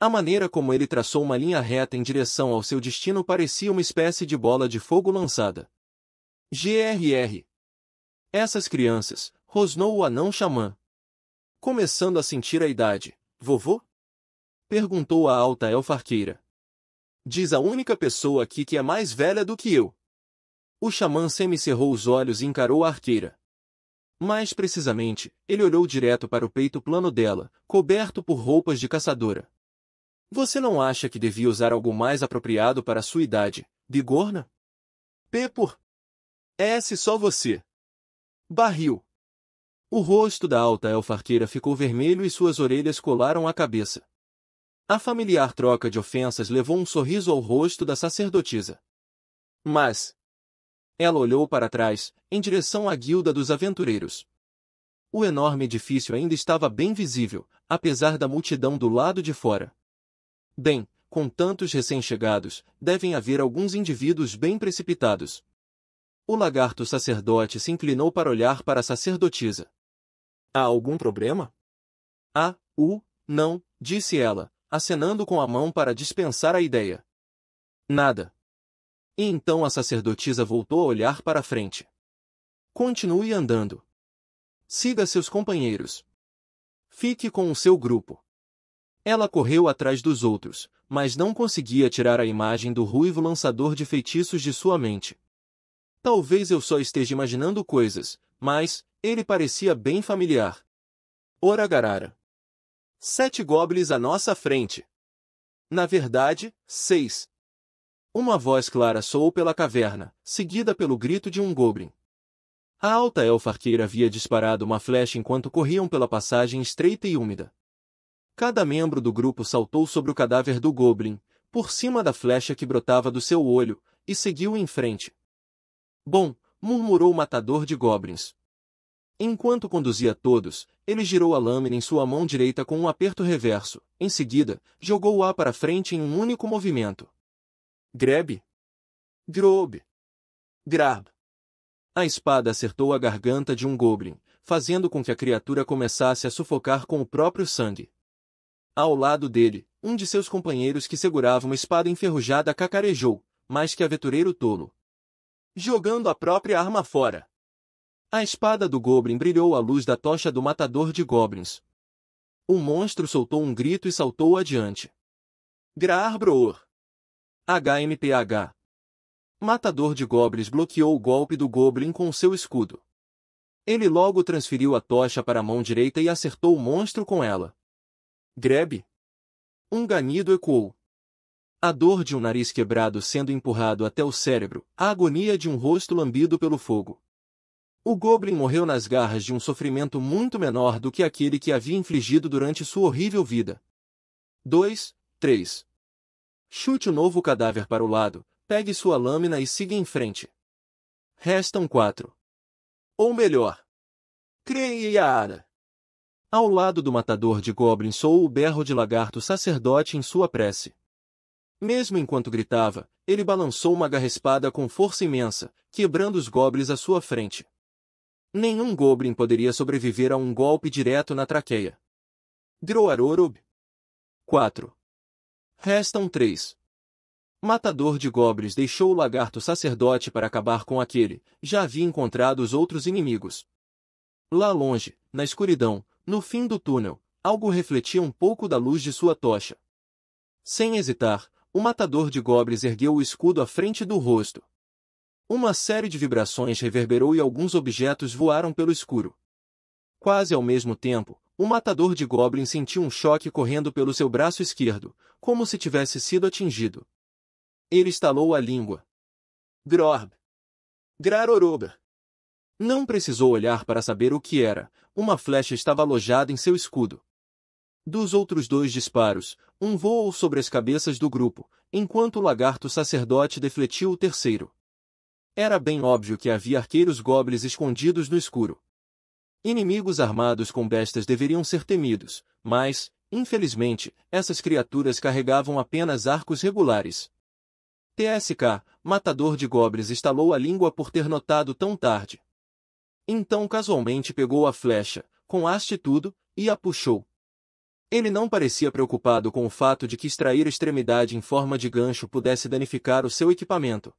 A maneira como ele traçou uma linha reta em direção ao seu destino parecia uma espécie de bola de fogo lançada. GRR. Essas crianças, rosnou o anão xamã. Começando a sentir a idade, vovô? Perguntou a alta elfarqueira. Diz a única pessoa aqui que é mais velha do que eu. O xamã semicerrou os olhos e encarou a arqueira. Mais precisamente, ele olhou direto para o peito plano dela, coberto por roupas de caçadora. Você não acha que devia usar algo mais apropriado para sua idade, bigorna? P por S só você. Barril. O rosto da alta elfarqueira ficou vermelho e suas orelhas colaram a cabeça. A familiar troca de ofensas levou um sorriso ao rosto da sacerdotisa. Mas... Ela olhou para trás, em direção à guilda dos aventureiros. O enorme edifício ainda estava bem visível, apesar da multidão do lado de fora. Bem, com tantos recém-chegados, devem haver alguns indivíduos bem precipitados. O lagarto sacerdote se inclinou para olhar para a sacerdotisa. Há algum problema? Ah, u, não, disse ela, acenando com a mão para dispensar a ideia. Nada. E então a sacerdotisa voltou a olhar para a frente. Continue andando. Siga seus companheiros. Fique com o seu grupo. Ela correu atrás dos outros, mas não conseguia tirar a imagem do ruivo lançador de feitiços de sua mente. Talvez eu só esteja imaginando coisas, mas ele parecia bem familiar. Ora garara. Sete goblins à nossa frente. Na verdade, seis. Uma voz clara soou pela caverna, seguida pelo grito de um goblin. A alta elfa arqueira havia disparado uma flecha enquanto corriam pela passagem estreita e úmida. Cada membro do grupo saltou sobre o cadáver do Goblin, por cima da flecha que brotava do seu olho, e seguiu em frente. Bom, murmurou o matador de goblins. Enquanto conduzia todos, ele girou a lâmina em sua mão direita com um aperto reverso. Em seguida, jogou-a para frente em um único movimento. Grebe. Grobe. Grab. A espada acertou a garganta de um goblin, fazendo com que a criatura começasse a sufocar com o próprio sangue. Ao lado dele, um de seus companheiros que segurava uma espada enferrujada cacarejou, mais que aventureiro tolo. Jogando a própria arma fora. A espada do Goblin brilhou à luz da tocha do matador de goblins. O monstro soltou um grito e saltou adiante. Graar Broor. HMPH. Matador de goblins bloqueou o golpe do Goblin com seu escudo. Ele logo transferiu a tocha para a mão direita e acertou o monstro com ela. Grebe. Um ganido ecoou. A dor de um nariz quebrado sendo empurrado até o cérebro, a agonia de um rosto lambido pelo fogo. O Goblin morreu nas garras de um sofrimento muito menor do que aquele que havia infligido durante sua horrível vida. 2, 3. Chute o novo cadáver para o lado, pegue sua lâmina e siga em frente. Restam quatro. Ou melhor. Creia! Ao lado do matador de goblins soou o berro de lagarto sacerdote em sua prece. Mesmo enquanto gritava, ele balançou uma garra-espada com força imensa, quebrando os goblins à sua frente. Nenhum goblin poderia sobreviver a um golpe direto na traqueia. Droarorob. 4. Restam três. Matador de goblins deixou o lagarto sacerdote para acabar com aquele, já havia encontrado os outros inimigos. Lá longe, na escuridão, no fim do túnel, algo refletia um pouco da luz de sua tocha. Sem hesitar, o matador de goblins ergueu o escudo à frente do rosto. Uma série de vibrações reverberou e alguns objetos voaram pelo escuro. Quase ao mesmo tempo, o matador de goblins sentiu um choque correndo pelo seu braço esquerdo, como se tivesse sido atingido. Ele estalou a língua. Grorb. Grarorober. Não precisou olhar para saber o que era, uma flecha estava alojada em seu escudo. Dos outros dois disparos, um voou sobre as cabeças do grupo, enquanto o lagarto sacerdote defletiu o terceiro. Era bem óbvio que havia arqueiros goblins escondidos no escuro. Inimigos armados com bestas deveriam ser temidos, mas, infelizmente, essas criaturas carregavam apenas arcos regulares. TSK, matador de goblins estalou a língua por ter notado tão tarde. Então casualmente pegou a flecha, com haste tudo, e a puxou. Ele não parecia preocupado com o fato de que extrair a extremidade em forma de gancho pudesse danificar o seu equipamento.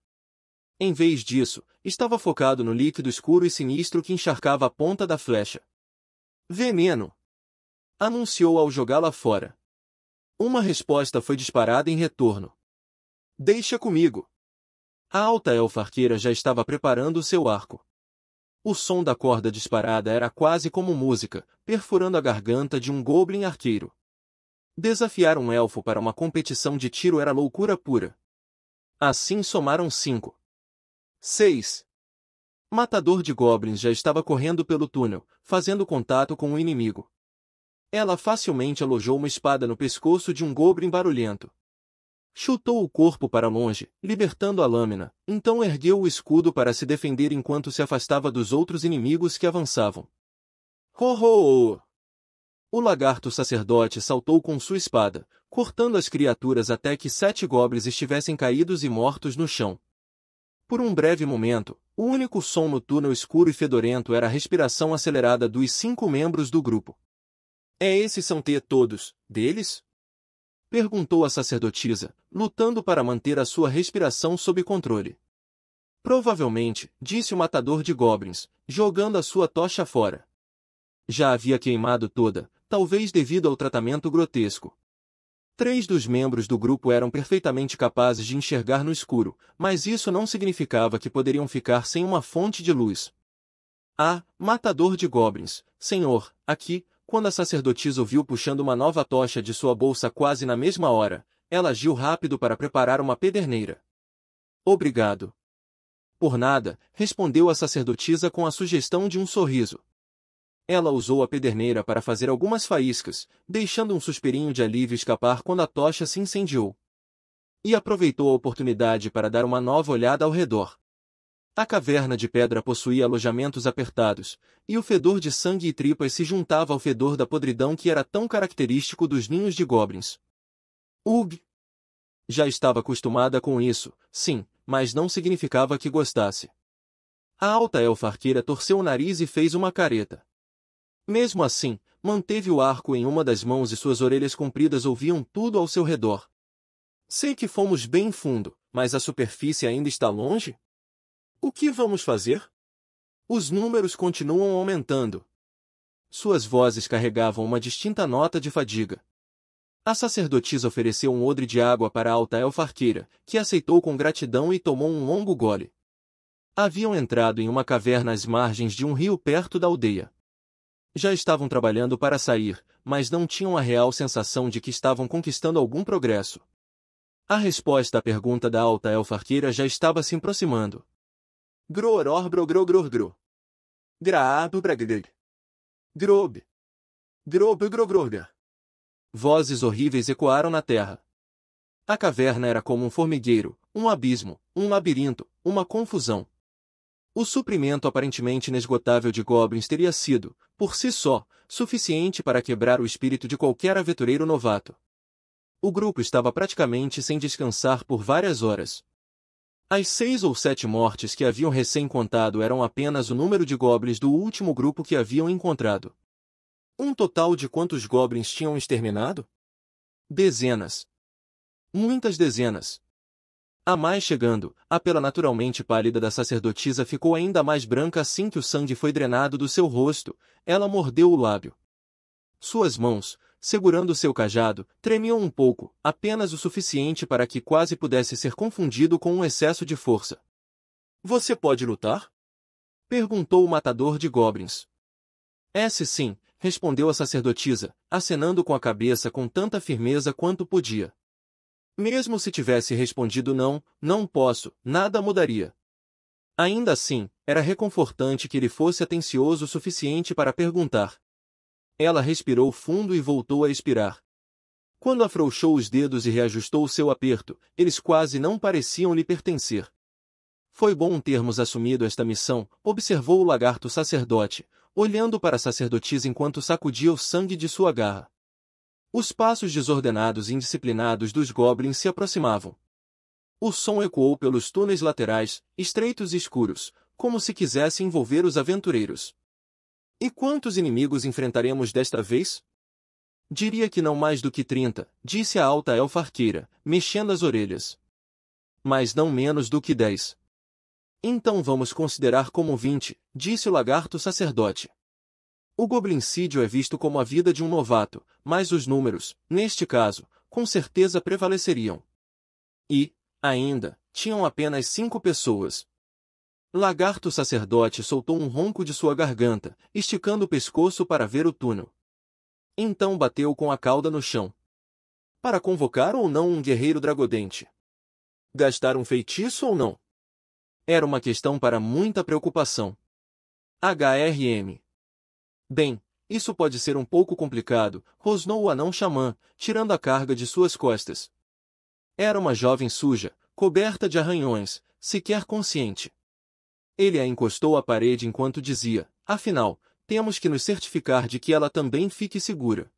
Em vez disso, estava focado no líquido escuro e sinistro que encharcava a ponta da flecha. Veneno! Anunciou ao jogá-la fora. Uma resposta foi disparada em retorno. Deixa comigo! A alta elfa arqueira já estava preparando o seu arco. O som da corda disparada era quase como música, perfurando a garganta de um goblin arqueiro. Desafiar um elfo para uma competição de tiro era loucura pura. Assim somaram cinco. Seis. Matador de goblins já estava correndo pelo túnel, fazendo contato com o inimigo. Ela facilmente alojou uma espada no pescoço de um goblin barulhento. Chutou o corpo para longe, libertando a lâmina, então ergueu o escudo para se defender enquanto se afastava dos outros inimigos que avançavam. Ho-ho! O lagarto sacerdote saltou com sua espada, cortando as criaturas até que sete goblins estivessem caídos e mortos no chão. Por um breve momento, o único som no túnel escuro e fedorento era a respiração acelerada dos cinco membros do grupo. É esses são T todos, deles? Perguntou a sacerdotisa, lutando para manter a sua respiração sob controle. Provavelmente, disse o matador de goblins, jogando a sua tocha fora. Já havia queimado toda, talvez devido ao tratamento grotesco. Três dos membros do grupo eram perfeitamente capazes de enxergar no escuro, mas isso não significava que poderiam ficar sem uma fonte de luz. Ah, matador de goblins, senhor, aqui, quando a sacerdotisa ouviu puxando uma nova tocha de sua bolsa quase na mesma hora, ela agiu rápido para preparar uma pederneira. Obrigado. Por nada, respondeu a sacerdotisa com a sugestão de um sorriso. Ela usou a pederneira para fazer algumas faíscas, deixando um suspirinho de alívio escapar quando a tocha se incendiou. E aproveitou a oportunidade para dar uma nova olhada ao redor. A caverna de pedra possuía alojamentos apertados, e o fedor de sangue e tripas se juntava ao fedor da podridão que era tão característico dos ninhos de goblins. Ugh! Já estava acostumada com isso, sim, mas não significava que gostasse. A alta elfa arqueira torceu o nariz e fez uma careta. Mesmo assim, manteve o arco em uma das mãos e suas orelhas compridas ouviam tudo ao seu redor. Sei que fomos bem fundo, mas a superfície ainda está longe? O que vamos fazer? Os números continuam aumentando. Suas vozes carregavam uma distinta nota de fadiga. A sacerdotisa ofereceu um odre de água para a alta elfarqueira, que aceitou com gratidão e tomou um longo gole. Haviam entrado em uma caverna às margens de um rio perto da aldeia. Já estavam trabalhando para sair, mas não tinham a real sensação de que estavam conquistando algum progresso. A resposta à pergunta da alta elfarqueira já estava se aproximando. Groror bro gro gro gro. Graab bragrig. Grob. Grob gro groga. Vozes horríveis ecoaram na terra. A caverna era como um formigueiro, um abismo, um labirinto, uma confusão. O suprimento aparentemente inesgotável de goblins teria sido, por si só, suficiente para quebrar o espírito de qualquer aventureiro novato. O grupo estava praticamente sem descansar por várias horas. As seis ou sete mortes que haviam recém contado eram apenas o número de goblins do último grupo que haviam encontrado. Um total de quantos goblins tinham exterminado? Dezenas. Muitas dezenas. A mais chegando, a pela naturalmente pálida da sacerdotisa ficou ainda mais branca assim que o sangue foi drenado do seu rosto, ela mordeu o lábio. Suas mãos, segurando seu cajado, tremiam um pouco, apenas o suficiente para que quase pudesse ser confundido com um excesso de força. Você pode lutar? Perguntou o matador de goblins. Esse sim, respondeu a sacerdotisa, acenando com a cabeça com tanta firmeza quanto podia. Mesmo se tivesse respondido não, não posso, nada mudaria. Ainda assim, era reconfortante que ele fosse atencioso o suficiente para perguntar. Ela respirou fundo e voltou a expirar. Quando afrouxou os dedos e reajustou seu aperto, eles quase não pareciam lhe pertencer. Foi bom termos assumido esta missão, observou o lagarto sacerdote, olhando para a sacerdotisa enquanto sacudia o sangue de sua garra. Os passos desordenados e indisciplinados dos goblins se aproximavam. O som ecoou pelos túneis laterais, estreitos e escuros, como se quisesse envolver os aventureiros. E quantos inimigos enfrentaremos desta vez? Diria que não mais do que trinta, disse a alta elfarqueira, mexendo as orelhas. Mas não menos do que dez. Então vamos considerar como vinte, disse o lagarto sacerdote. O goblincídio é visto como a vida de um novato, mas os números, neste caso, com certeza prevaleceriam. E, ainda, tinham apenas cinco pessoas. Lagarto sacerdote soltou um ronco de sua garganta, esticando o pescoço para ver o túnel. Então bateu com a cauda no chão. Para convocar ou não um guerreiro dragodente? Gastar um feitiço ou não? Era uma questão para muita preocupação. HRM Bem, isso pode ser um pouco complicado, rosnou o anão xamã, tirando a carga de suas costas. Era uma jovem suja, coberta de arranhões, sequer consciente. Ele a encostou à parede enquanto dizia, afinal, temos que nos certificar de que ela também fique segura.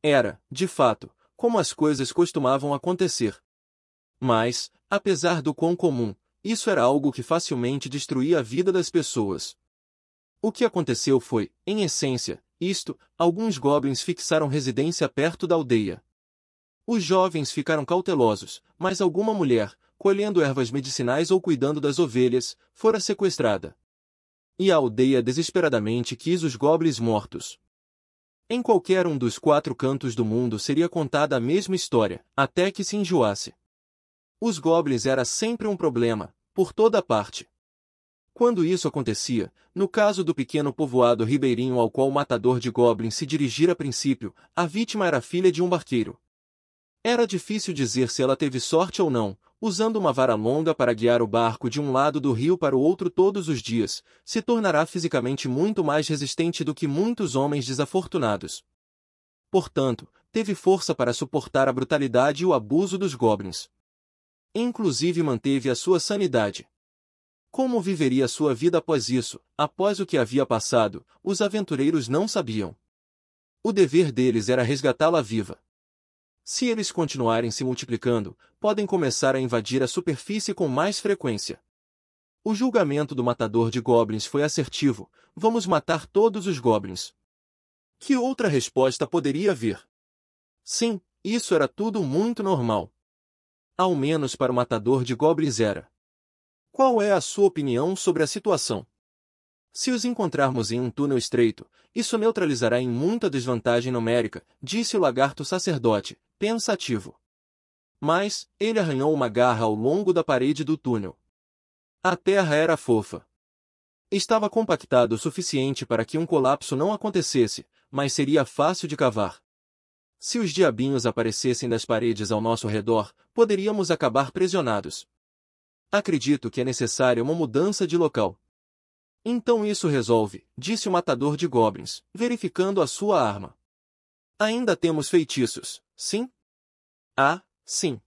Era, de fato, como as coisas costumavam acontecer. Mas, apesar do quão comum, isso era algo que facilmente destruía a vida das pessoas. O que aconteceu foi, em essência, isto, alguns goblins fixaram residência perto da aldeia. Os jovens ficaram cautelosos, mas alguma mulher, colhendo ervas medicinais ou cuidando das ovelhas, fora sequestrada. E a aldeia desesperadamente quis os goblins mortos. Em qualquer um dos quatro cantos do mundo seria contada a mesma história, até que se enjoasse. Os goblins era sempre um problema, por toda parte. Quando isso acontecia, no caso do pequeno povoado ribeirinho ao qual o matador de goblins se dirigira a princípio, a vítima era filha de um barqueiro. Era difícil dizer se ela teve sorte ou não, usando uma vara longa para guiar o barco de um lado do rio para o outro todos os dias, se tornará fisicamente muito mais resistente do que muitos homens desafortunados. Portanto, teve força para suportar a brutalidade e o abuso dos goblins. Inclusive manteve a sua sanidade. Como viveria sua vida após isso, após o que havia passado, os aventureiros não sabiam. O dever deles era resgatá-la viva. Se eles continuarem se multiplicando, podem começar a invadir a superfície com mais frequência. O julgamento do matador de goblins foi assertivo: vamos matar todos os goblins. Que outra resposta poderia vir? Sim, isso era tudo muito normal. Ao menos para o matador de goblins era. Qual é a sua opinião sobre a situação? Se os encontrarmos em um túnel estreito, isso neutralizará em muita desvantagem numérica, disse o lagarto sacerdote, pensativo. Mas, ele arranhou uma garra ao longo da parede do túnel. A terra era fofa. Estava compactado o suficiente para que um colapso não acontecesse, mas seria fácil de cavar. Se os diabinhos aparecessem das paredes ao nosso redor, poderíamos acabar presionados. Acredito que é necessária uma mudança de local. Então isso resolve, disse o matador de goblins, verificando a sua arma. Ainda temos feitiços, sim? Ah, sim.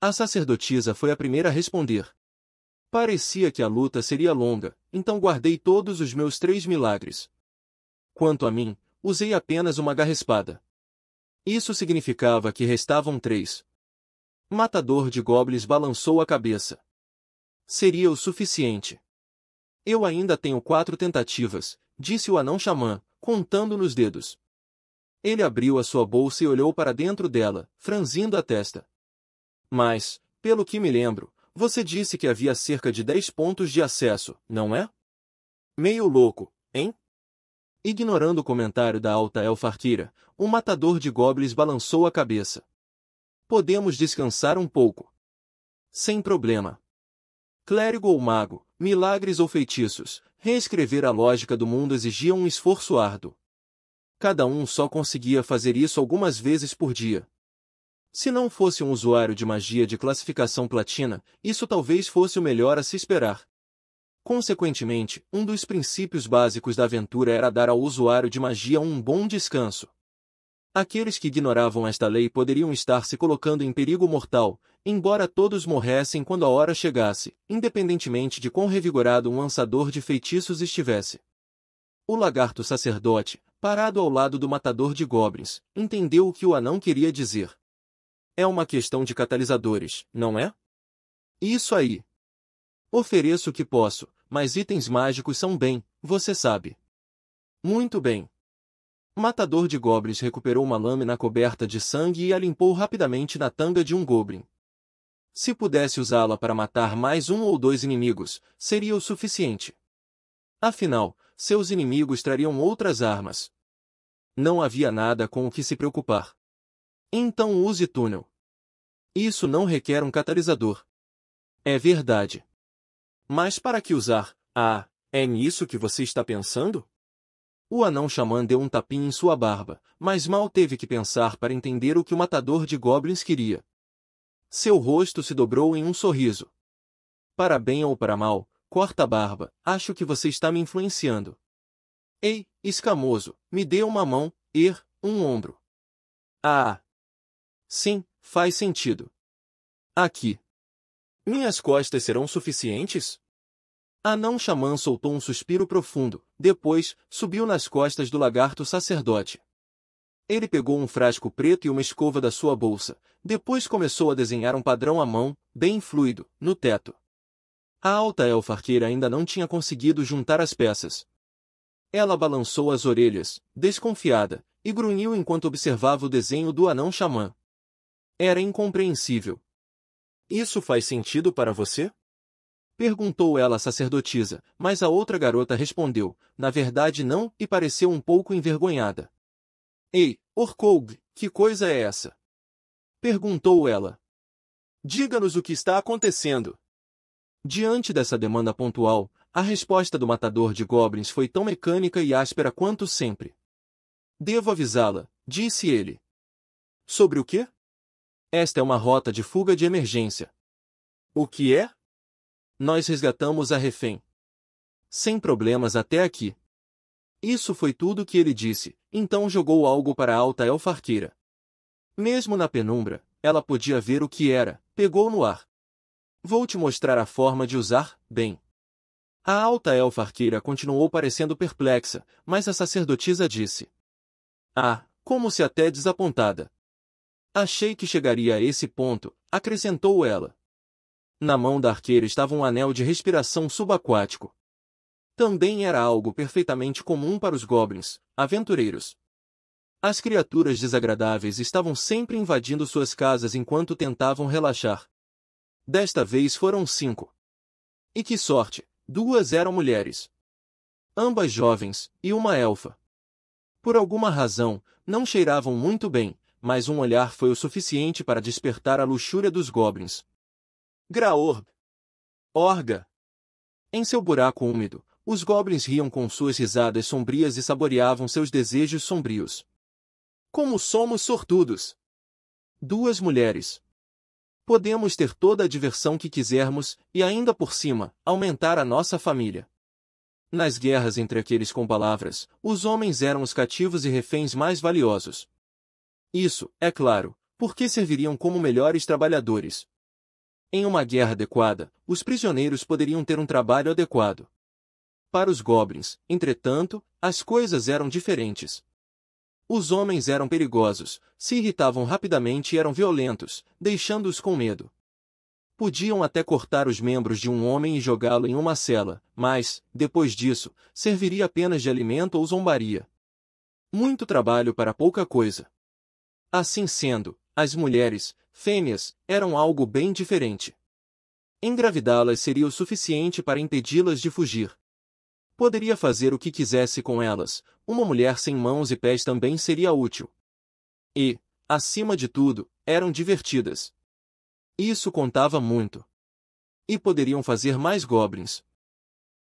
A sacerdotisa foi a primeira a responder. Parecia que a luta seria longa, então guardei todos os meus três milagres. Quanto a mim, usei apenas uma garra-espada. Isso significava que restavam três. Matador de goblins balançou a cabeça. Seria o suficiente. Eu ainda tenho quatro tentativas, disse o anão xamã, contando nos dedos. Ele abriu a sua bolsa e olhou para dentro dela, franzindo a testa. Mas, pelo que me lembro, você disse que havia cerca de 10 pontos de acesso, não é? Meio louco, hein? Ignorando o comentário da alta elfarquira, o matador de goblins balançou a cabeça. Podemos descansar um pouco. Sem problema. Clérigo ou mago, milagres ou feitiços, reescrever a lógica do mundo exigia um esforço árduo. Cada um só conseguia fazer isso algumas vezes por dia. Se não fosse um usuário de magia de classificação platina, isso talvez fosse o melhor a se esperar. Consequentemente, um dos princípios básicos da aventura era dar ao usuário de magia um bom descanso. Aqueles que ignoravam esta lei poderiam estar se colocando em perigo mortal, embora todos morressem quando a hora chegasse, independentemente de quão revigorado um lançador de feitiços estivesse. O lagarto sacerdote, parado ao lado do matador de goblins, entendeu o que o anão queria dizer. É uma questão de catalisadores, não é? Isso aí. Ofereço o que posso, mas itens mágicos são bem, você sabe. Muito bem. Matador de goblins recuperou uma lâmina coberta de sangue e a limpou rapidamente na tanga de um goblin. Se pudesse usá-la para matar mais um ou dois inimigos, seria o suficiente. Afinal, seus inimigos trariam outras armas. Não havia nada com o que se preocupar. Então use túnel. Isso não requer um catalisador. É verdade. Mas para que usar? Ah, é nisso que você está pensando? O anão xamã deu um tapinha em sua barba, mas mal teve que pensar para entender o que o matador de goblins queria. Seu rosto se dobrou em um sorriso. Para bem ou para mal, corta a barba, acho que você está me influenciando. Ei, escamoso, me dê uma mão, er, um ombro. Ah, Sim, faz sentido. Aqui. Minhas costas serão suficientes? Anão xamã soltou um suspiro profundo, depois, subiu nas costas do lagarto sacerdote. Ele pegou um frasco preto e uma escova da sua bolsa, depois começou a desenhar um padrão à mão, bem fluido, no teto. A alta elfarqueira ainda não tinha conseguido juntar as peças. Ela balançou as orelhas, desconfiada, e grunhiu enquanto observava o desenho do anão xamã. Era incompreensível. Isso faz sentido para você? Perguntou ela à sacerdotisa, mas a outra garota respondeu, na verdade não, e pareceu um pouco envergonhada. Ei, Orkoug, que coisa é essa? Perguntou ela. Diga-nos o que está acontecendo. Diante dessa demanda pontual, a resposta do matador de goblins foi tão mecânica e áspera quanto sempre. Devo avisá-la, disse ele. Sobre o quê? Esta é uma rota de fuga de emergência. O que é? Nós resgatamos a refém. Sem problemas até aqui. Isso foi tudo que ele disse, então jogou algo para a alta elfarqueira. Mesmo na penumbra, ela podia ver o que era, pegou no ar. Vou te mostrar a forma de usar, bem. A alta elfarqueira continuou parecendo perplexa, mas a sacerdotisa disse. Ah, como se até desapontada. Achei que chegaria a esse ponto, acrescentou ela. Na mão da arqueira estava um anel de respiração subaquático. Também era algo perfeitamente comum para os goblins, aventureiros. As criaturas desagradáveis estavam sempre invadindo suas casas enquanto tentavam relaxar. Desta vez foram cinco. E que sorte! Duas eram mulheres. Ambas jovens, e uma elfa. Por alguma razão, não cheiravam muito bem, mas um olhar foi o suficiente para despertar a luxúria dos goblins. Graorb. Orga. Em seu buraco úmido, os goblins riam com suas risadas sombrias e saboreavam seus desejos sombrios. Como somos sortudos! Duas mulheres. Podemos ter toda a diversão que quisermos e ainda por cima, aumentar a nossa família. Nas guerras entre aqueles com palavras, os homens eram os cativos e reféns mais valiosos. Isso, é claro, porque serviriam como melhores trabalhadores. Em uma guerra adequada, os prisioneiros poderiam ter um trabalho adequado. Para os goblins, entretanto, as coisas eram diferentes. Os homens eram perigosos, se irritavam rapidamente e eram violentos, deixando-os com medo. Podiam até cortar os membros de um homem e jogá-lo em uma cela, mas, depois disso, serviria apenas de alimento ou zombaria. Muito trabalho para pouca coisa. Assim sendo, as mulheres, fêmeas, eram algo bem diferente. Engravidá-las seria o suficiente para impedi-las de fugir. Poderia fazer o que quisesse com elas, uma mulher sem mãos e pés também seria útil. E, acima de tudo, eram divertidas. Isso contava muito. E poderiam fazer mais goblins.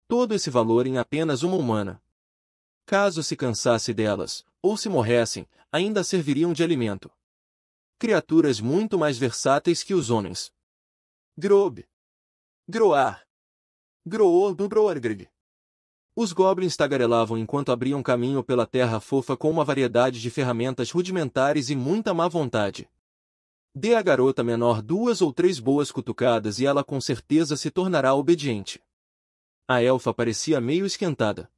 Todo esse valor em apenas uma humana. Caso se cansasse delas, ou se morressem, ainda serviriam de alimento. Criaturas muito mais versáteis que os homens. Grob. Groar. Groor do Groargreg. Os goblins tagarelavam enquanto abriam caminho pela terra fofa com uma variedade de ferramentas rudimentares e muita má vontade. Dê à garota menor duas ou três boas cutucadas e ela com certeza se tornará obediente. A elfa parecia meio esquentada.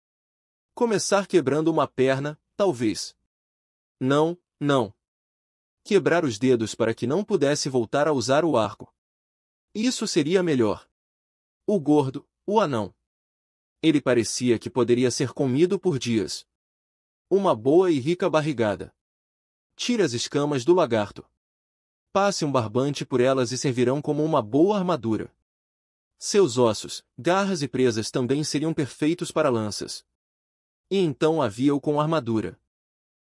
Começar quebrando uma perna, talvez. Não, não. Quebrar os dedos para que não pudesse voltar a usar o arco. Isso seria melhor. O gordo, o anão. Ele parecia que poderia ser comido por dias. Uma boa e rica barrigada. Tire as escamas do lagarto. Passe um barbante por elas e servirão como uma boa armadura. Seus ossos, garras e presas também seriam perfeitos para lanças. E então havia-o com armadura.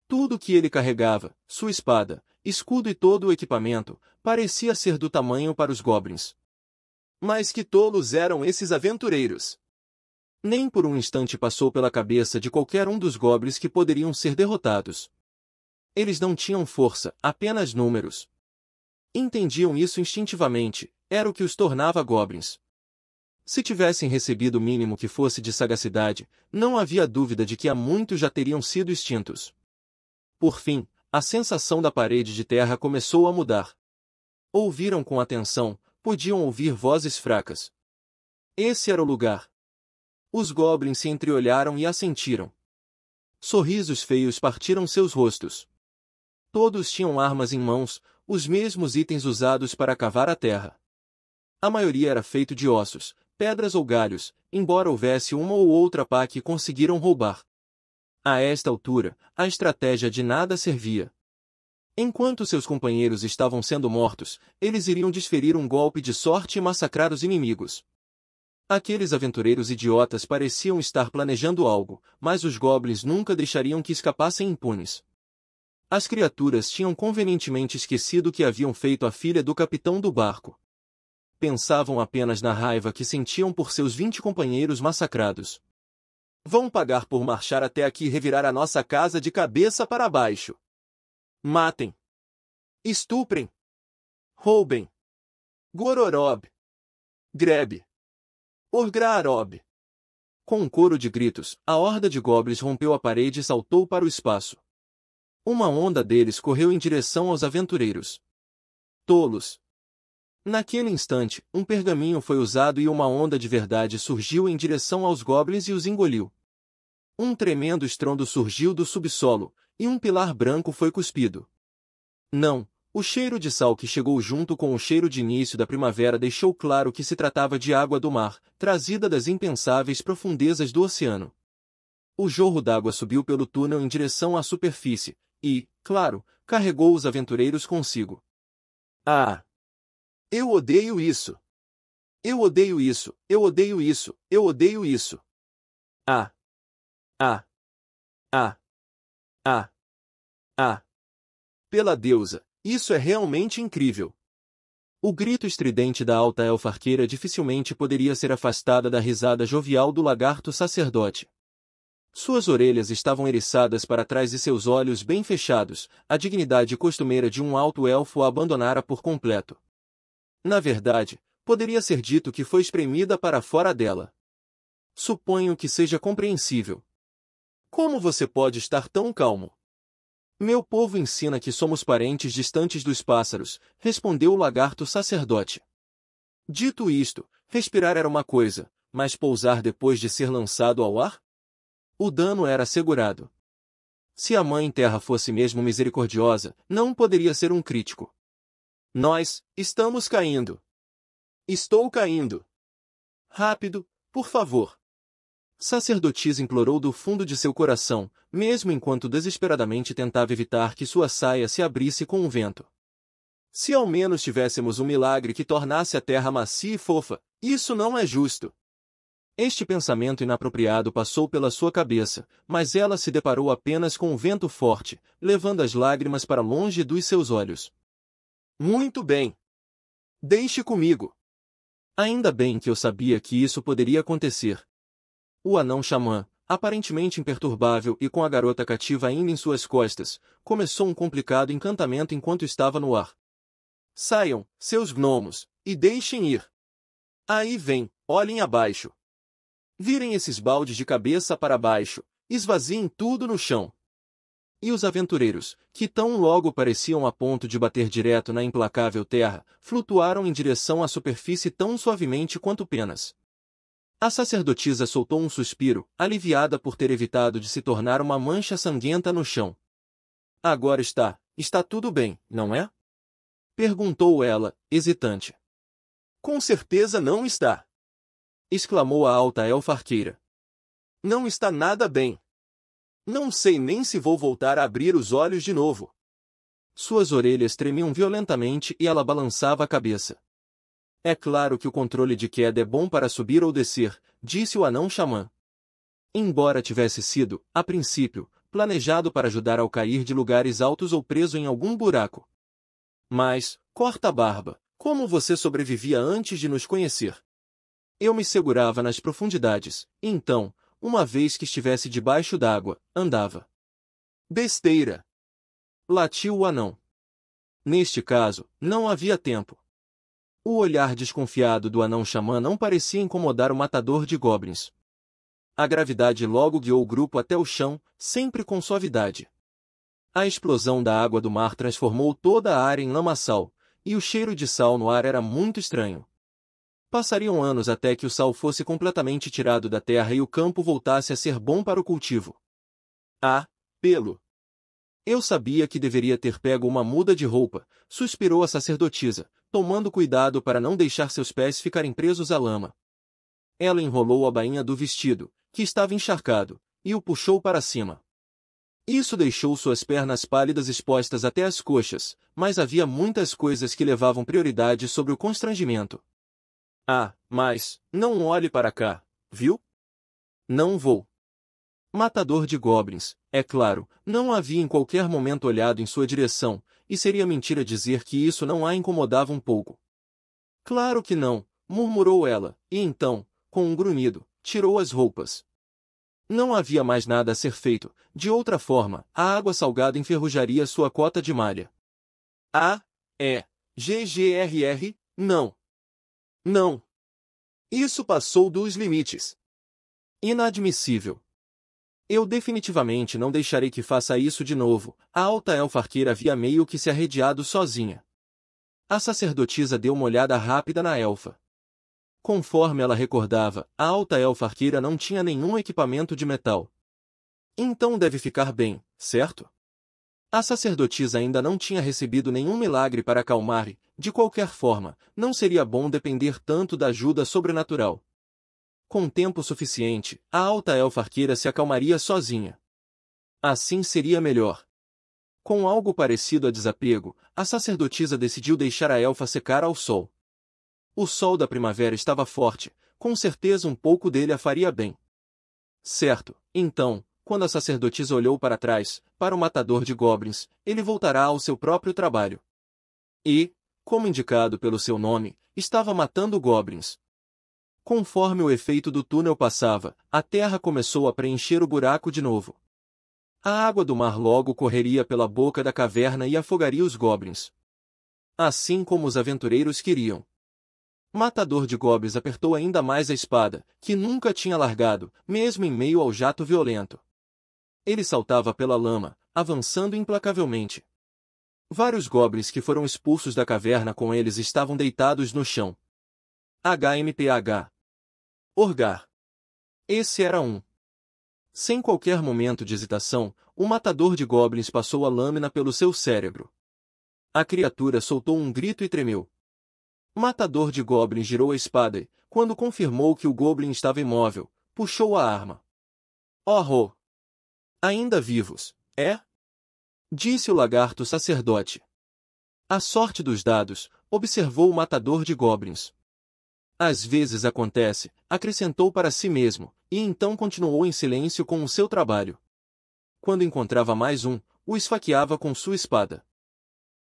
Tudo o que ele carregava, sua espada, escudo e todo o equipamento, parecia ser do tamanho para os goblins. Mas que tolos eram esses aventureiros! Nem por um instante passou pela cabeça de qualquer um dos goblins que poderiam ser derrotados. Eles não tinham força, apenas números. Entendiam isso instintivamente, era o que os tornava goblins. Se tivessem recebido o mínimo que fosse de sagacidade, não havia dúvida de que há muito já teriam sido extintos. Por fim, a sensação da parede de terra começou a mudar. Ouviram com atenção, podiam ouvir vozes fracas. Esse era o lugar. Os goblins se entreolharam e assentiram. Sorrisos feios partiram seus rostos. Todos tinham armas em mãos, os mesmos itens usados para cavar a terra. A maioria era feito de ossos, pedras ou galhos, embora houvesse uma ou outra pá que conseguiram roubar. A esta altura, a estratégia de nada servia. Enquanto seus companheiros estavam sendo mortos, eles iriam desferir um golpe de sorte e massacrar os inimigos. Aqueles aventureiros idiotas pareciam estar planejando algo, mas os goblins nunca deixariam que escapassem impunes. As criaturas tinham convenientemente esquecido que haviam feito a filha do capitão do barco. Pensavam apenas na raiva que sentiam por seus vinte companheiros massacrados. Vão pagar por marchar até aqui e revirar a nossa casa de cabeça para baixo. Matem. Estuprem. Roubem. Gororob. Grebe. Orgraarob. Com um coro de gritos, a horda de goblins rompeu a parede e saltou para o espaço. Uma onda deles correu em direção aos aventureiros. Tolos! Naquele instante, um pergaminho foi usado e uma onda de verdade surgiu em direção aos goblins e os engoliu. Um tremendo estrondo surgiu do subsolo, e um pilar branco foi cuspido. Não, o cheiro de sal que chegou junto com o cheiro de início da primavera deixou claro que se tratava de água do mar, trazida das impensáveis profundezas do oceano. O jorro d'água subiu pelo túnel em direção à superfície, e, claro, carregou os aventureiros consigo. Ah! Eu odeio isso! Eu odeio isso, eu odeio isso, eu odeio isso. Ah! Ah! Ah! Ah! Ah! Pela deusa, isso é realmente incrível. O grito estridente da alta elfarqueira dificilmente poderia ser afastada da risada jovial do lagarto sacerdote. Suas orelhas estavam eriçadas para trás e seus olhos bem fechados, a dignidade costumeira de um alto elfo a abandonara por completo. Na verdade, poderia ser dito que foi espremida para fora dela. Suponho que seja compreensível. Como você pode estar tão calmo? Meu povo ensina que somos parentes distantes dos pássaros, respondeu o lagarto sacerdote. Dito isto, respirar era uma coisa, mas pousar depois de ser lançado ao ar? O dano era assegurado. Se a Mãe Terra fosse mesmo misericordiosa, não poderia ser um crítico. Nós, estamos caindo. Estou caindo. Rápido, por favor. Sacerdotisa implorou do fundo de seu coração, mesmo enquanto desesperadamente tentava evitar que sua saia se abrisse com o vento. Se ao menos tivéssemos um milagre que tornasse a terra macia e fofa, isso não é justo. Este pensamento inapropriado passou pela sua cabeça, mas ela se deparou apenas com um vento forte, levando as lágrimas para longe dos seus olhos. Muito bem. Deixe comigo. Ainda bem que eu sabia que isso poderia acontecer, o anão xamã, aparentemente imperturbável e com a garota cativa ainda em suas costas, começou um complicado encantamento enquanto estava no ar. Saiam, seus gnomos, e deixem ir. Aí vem, olhem abaixo. Virem esses baldes de cabeça para baixo, esvaziem tudo no chão. E os aventureiros, que tão logo pareciam a ponto de bater direto na implacável terra, flutuaram em direção à superfície tão suavemente quanto penas. A sacerdotisa soltou um suspiro, aliviada por ter evitado de se tornar uma mancha sanguenta no chão. Agora está, está tudo bem, não é? Perguntou ela, hesitante. Com certeza não está. Exclamou a alta elfarqueira. Não está nada bem. Não sei nem se vou voltar a abrir os olhos de novo. Suas orelhas tremiam violentamente e ela balançava a cabeça. É claro que o controle de queda é bom para subir ou descer, disse o anão xamã. Embora tivesse sido, a princípio, planejado para ajudar ao cair de lugares altos ou preso em algum buraco. Mas, corta a barba, como você sobrevivia antes de nos conhecer? Eu me segurava nas profundidades, então, uma vez que estivesse debaixo d'água, andava. Besteira! Latiu o anão. Neste caso, não havia tempo. O olhar desconfiado do anão xamã não parecia incomodar o matador de goblins. A gravidade logo guiou o grupo até o chão, sempre com suavidade. A explosão da água do mar transformou toda a área em lamaçal, e o cheiro de sal no ar era muito estranho. Passariam anos até que o sal fosse completamente tirado da terra e o campo voltasse a ser bom para o cultivo. Ah, pelo! Eu sabia que deveria ter pego uma muda de roupa, suspirou a sacerdotisa, tomando cuidado para não deixar seus pés ficarem presos à lama. Ela enrolou a bainha do vestido, que estava encharcado, e o puxou para cima. Isso deixou suas pernas pálidas expostas até as coxas, mas havia muitas coisas que levavam prioridade sobre o constrangimento. Ah, mas, não olhe para cá, viu? Não vou. Matador de goblins, é claro, não havia em qualquer momento olhado em sua direção, e seria mentira dizer que isso não a incomodava um pouco. Claro que não, murmurou ela, e então, com um grunhido, tirou as roupas. Não havia mais nada a ser feito, de outra forma, a água salgada enferrujaria sua cota de malha. Ah, é, GGRR, não. Não. Isso passou dos limites. Inadmissível. Eu definitivamente não deixarei que faça isso de novo. A alta elfarqueira havia meio que se arrediado sozinha. A sacerdotisa deu uma olhada rápida na elfa. Conforme ela recordava, a alta elfarqueira não tinha nenhum equipamento de metal. Então deve ficar bem, certo? A sacerdotisa ainda não tinha recebido nenhum milagre para acalmar e, de qualquer forma, não seria bom depender tanto da ajuda sobrenatural. Com tempo suficiente, a alta elfa arqueira se acalmaria sozinha. Assim seria melhor. Com algo parecido a desapego, a sacerdotisa decidiu deixar a elfa secar ao sol. O sol da primavera estava forte, com certeza um pouco dele a faria bem. Certo, então, quando a sacerdotisa olhou para trás, para o matador de goblins, ele voltará ao seu próprio trabalho. E, como indicado pelo seu nome, estava matando goblins. Conforme o efeito do túnel passava, a terra começou a preencher o buraco de novo. A água do mar logo correria pela boca da caverna e afogaria os goblins. Assim como os aventureiros queriam. Matador de goblins apertou ainda mais a espada, que nunca tinha largado, mesmo em meio ao jato violento. Ele saltava pela lama, avançando implacavelmente. Vários goblins que foram expulsos da caverna com eles estavam deitados no chão. HMPH. Orgar. Esse era um. Sem qualquer momento de hesitação, o matador de goblins passou a lâmina pelo seu cérebro. A criatura soltou um grito e tremeu. O matador de goblins girou a espada e, quando confirmou que o goblin estava imóvel, puxou a arma. Oh! Ainda vivos, é? Disse o lagarto sacerdote. A sorte dos dados, observou o matador de goblins. Às vezes acontece, acrescentou para si mesmo, e então continuou em silêncio com o seu trabalho. Quando encontrava mais um, o esfaqueava com sua espada.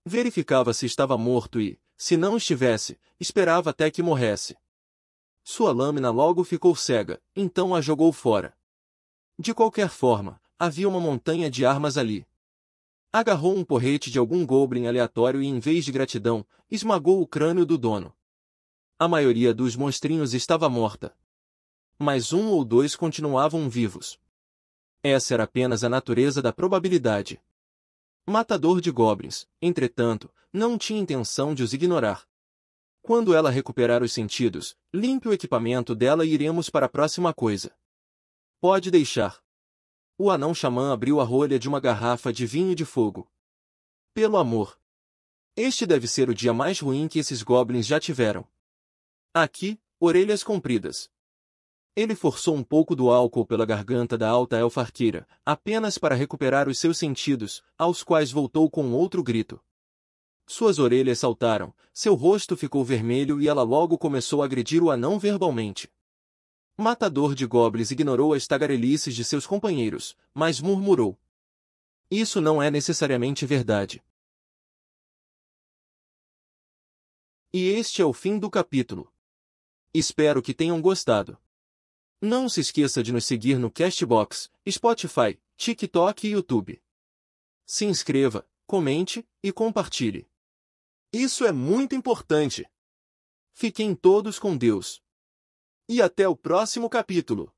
Verificava se estava morto e, se não estivesse, esperava até que morresse. Sua lâmina logo ficou cega, então a jogou fora. De qualquer forma, havia uma montanha de armas ali. Agarrou um porrete de algum goblin aleatório e, em vez de gratidão, esmagou o crânio do dono. A maioria dos monstrinhos estava morta. Mas um ou dois continuavam vivos. Essa era apenas a natureza da probabilidade. Matador de goblins, entretanto, não tinha intenção de os ignorar. Quando ela recuperar os sentidos, limpe o equipamento dela e iremos para a próxima coisa. Pode deixar. O anão xamã abriu a rolha de uma garrafa de vinho de fogo. Pelo amor! Este deve ser o dia mais ruim que esses goblins já tiveram. Aqui, orelhas compridas. Ele forçou um pouco do álcool pela garganta da alta elfarqueira, apenas para recuperar os seus sentidos, aos quais voltou com outro grito. Suas orelhas saltaram, seu rosto ficou vermelho e ela logo começou a agredir o anão verbalmente. Matador de goblins ignorou as tagarelices de seus companheiros, mas murmurou. Isso não é necessariamente verdade. E este é o fim do capítulo. Espero que tenham gostado. Não se esqueça de nos seguir no Castbox, Spotify, TikTok e YouTube. Se inscreva, comente e compartilhe. Isso é muito importante. Fiquem todos com Deus. E até o próximo capítulo.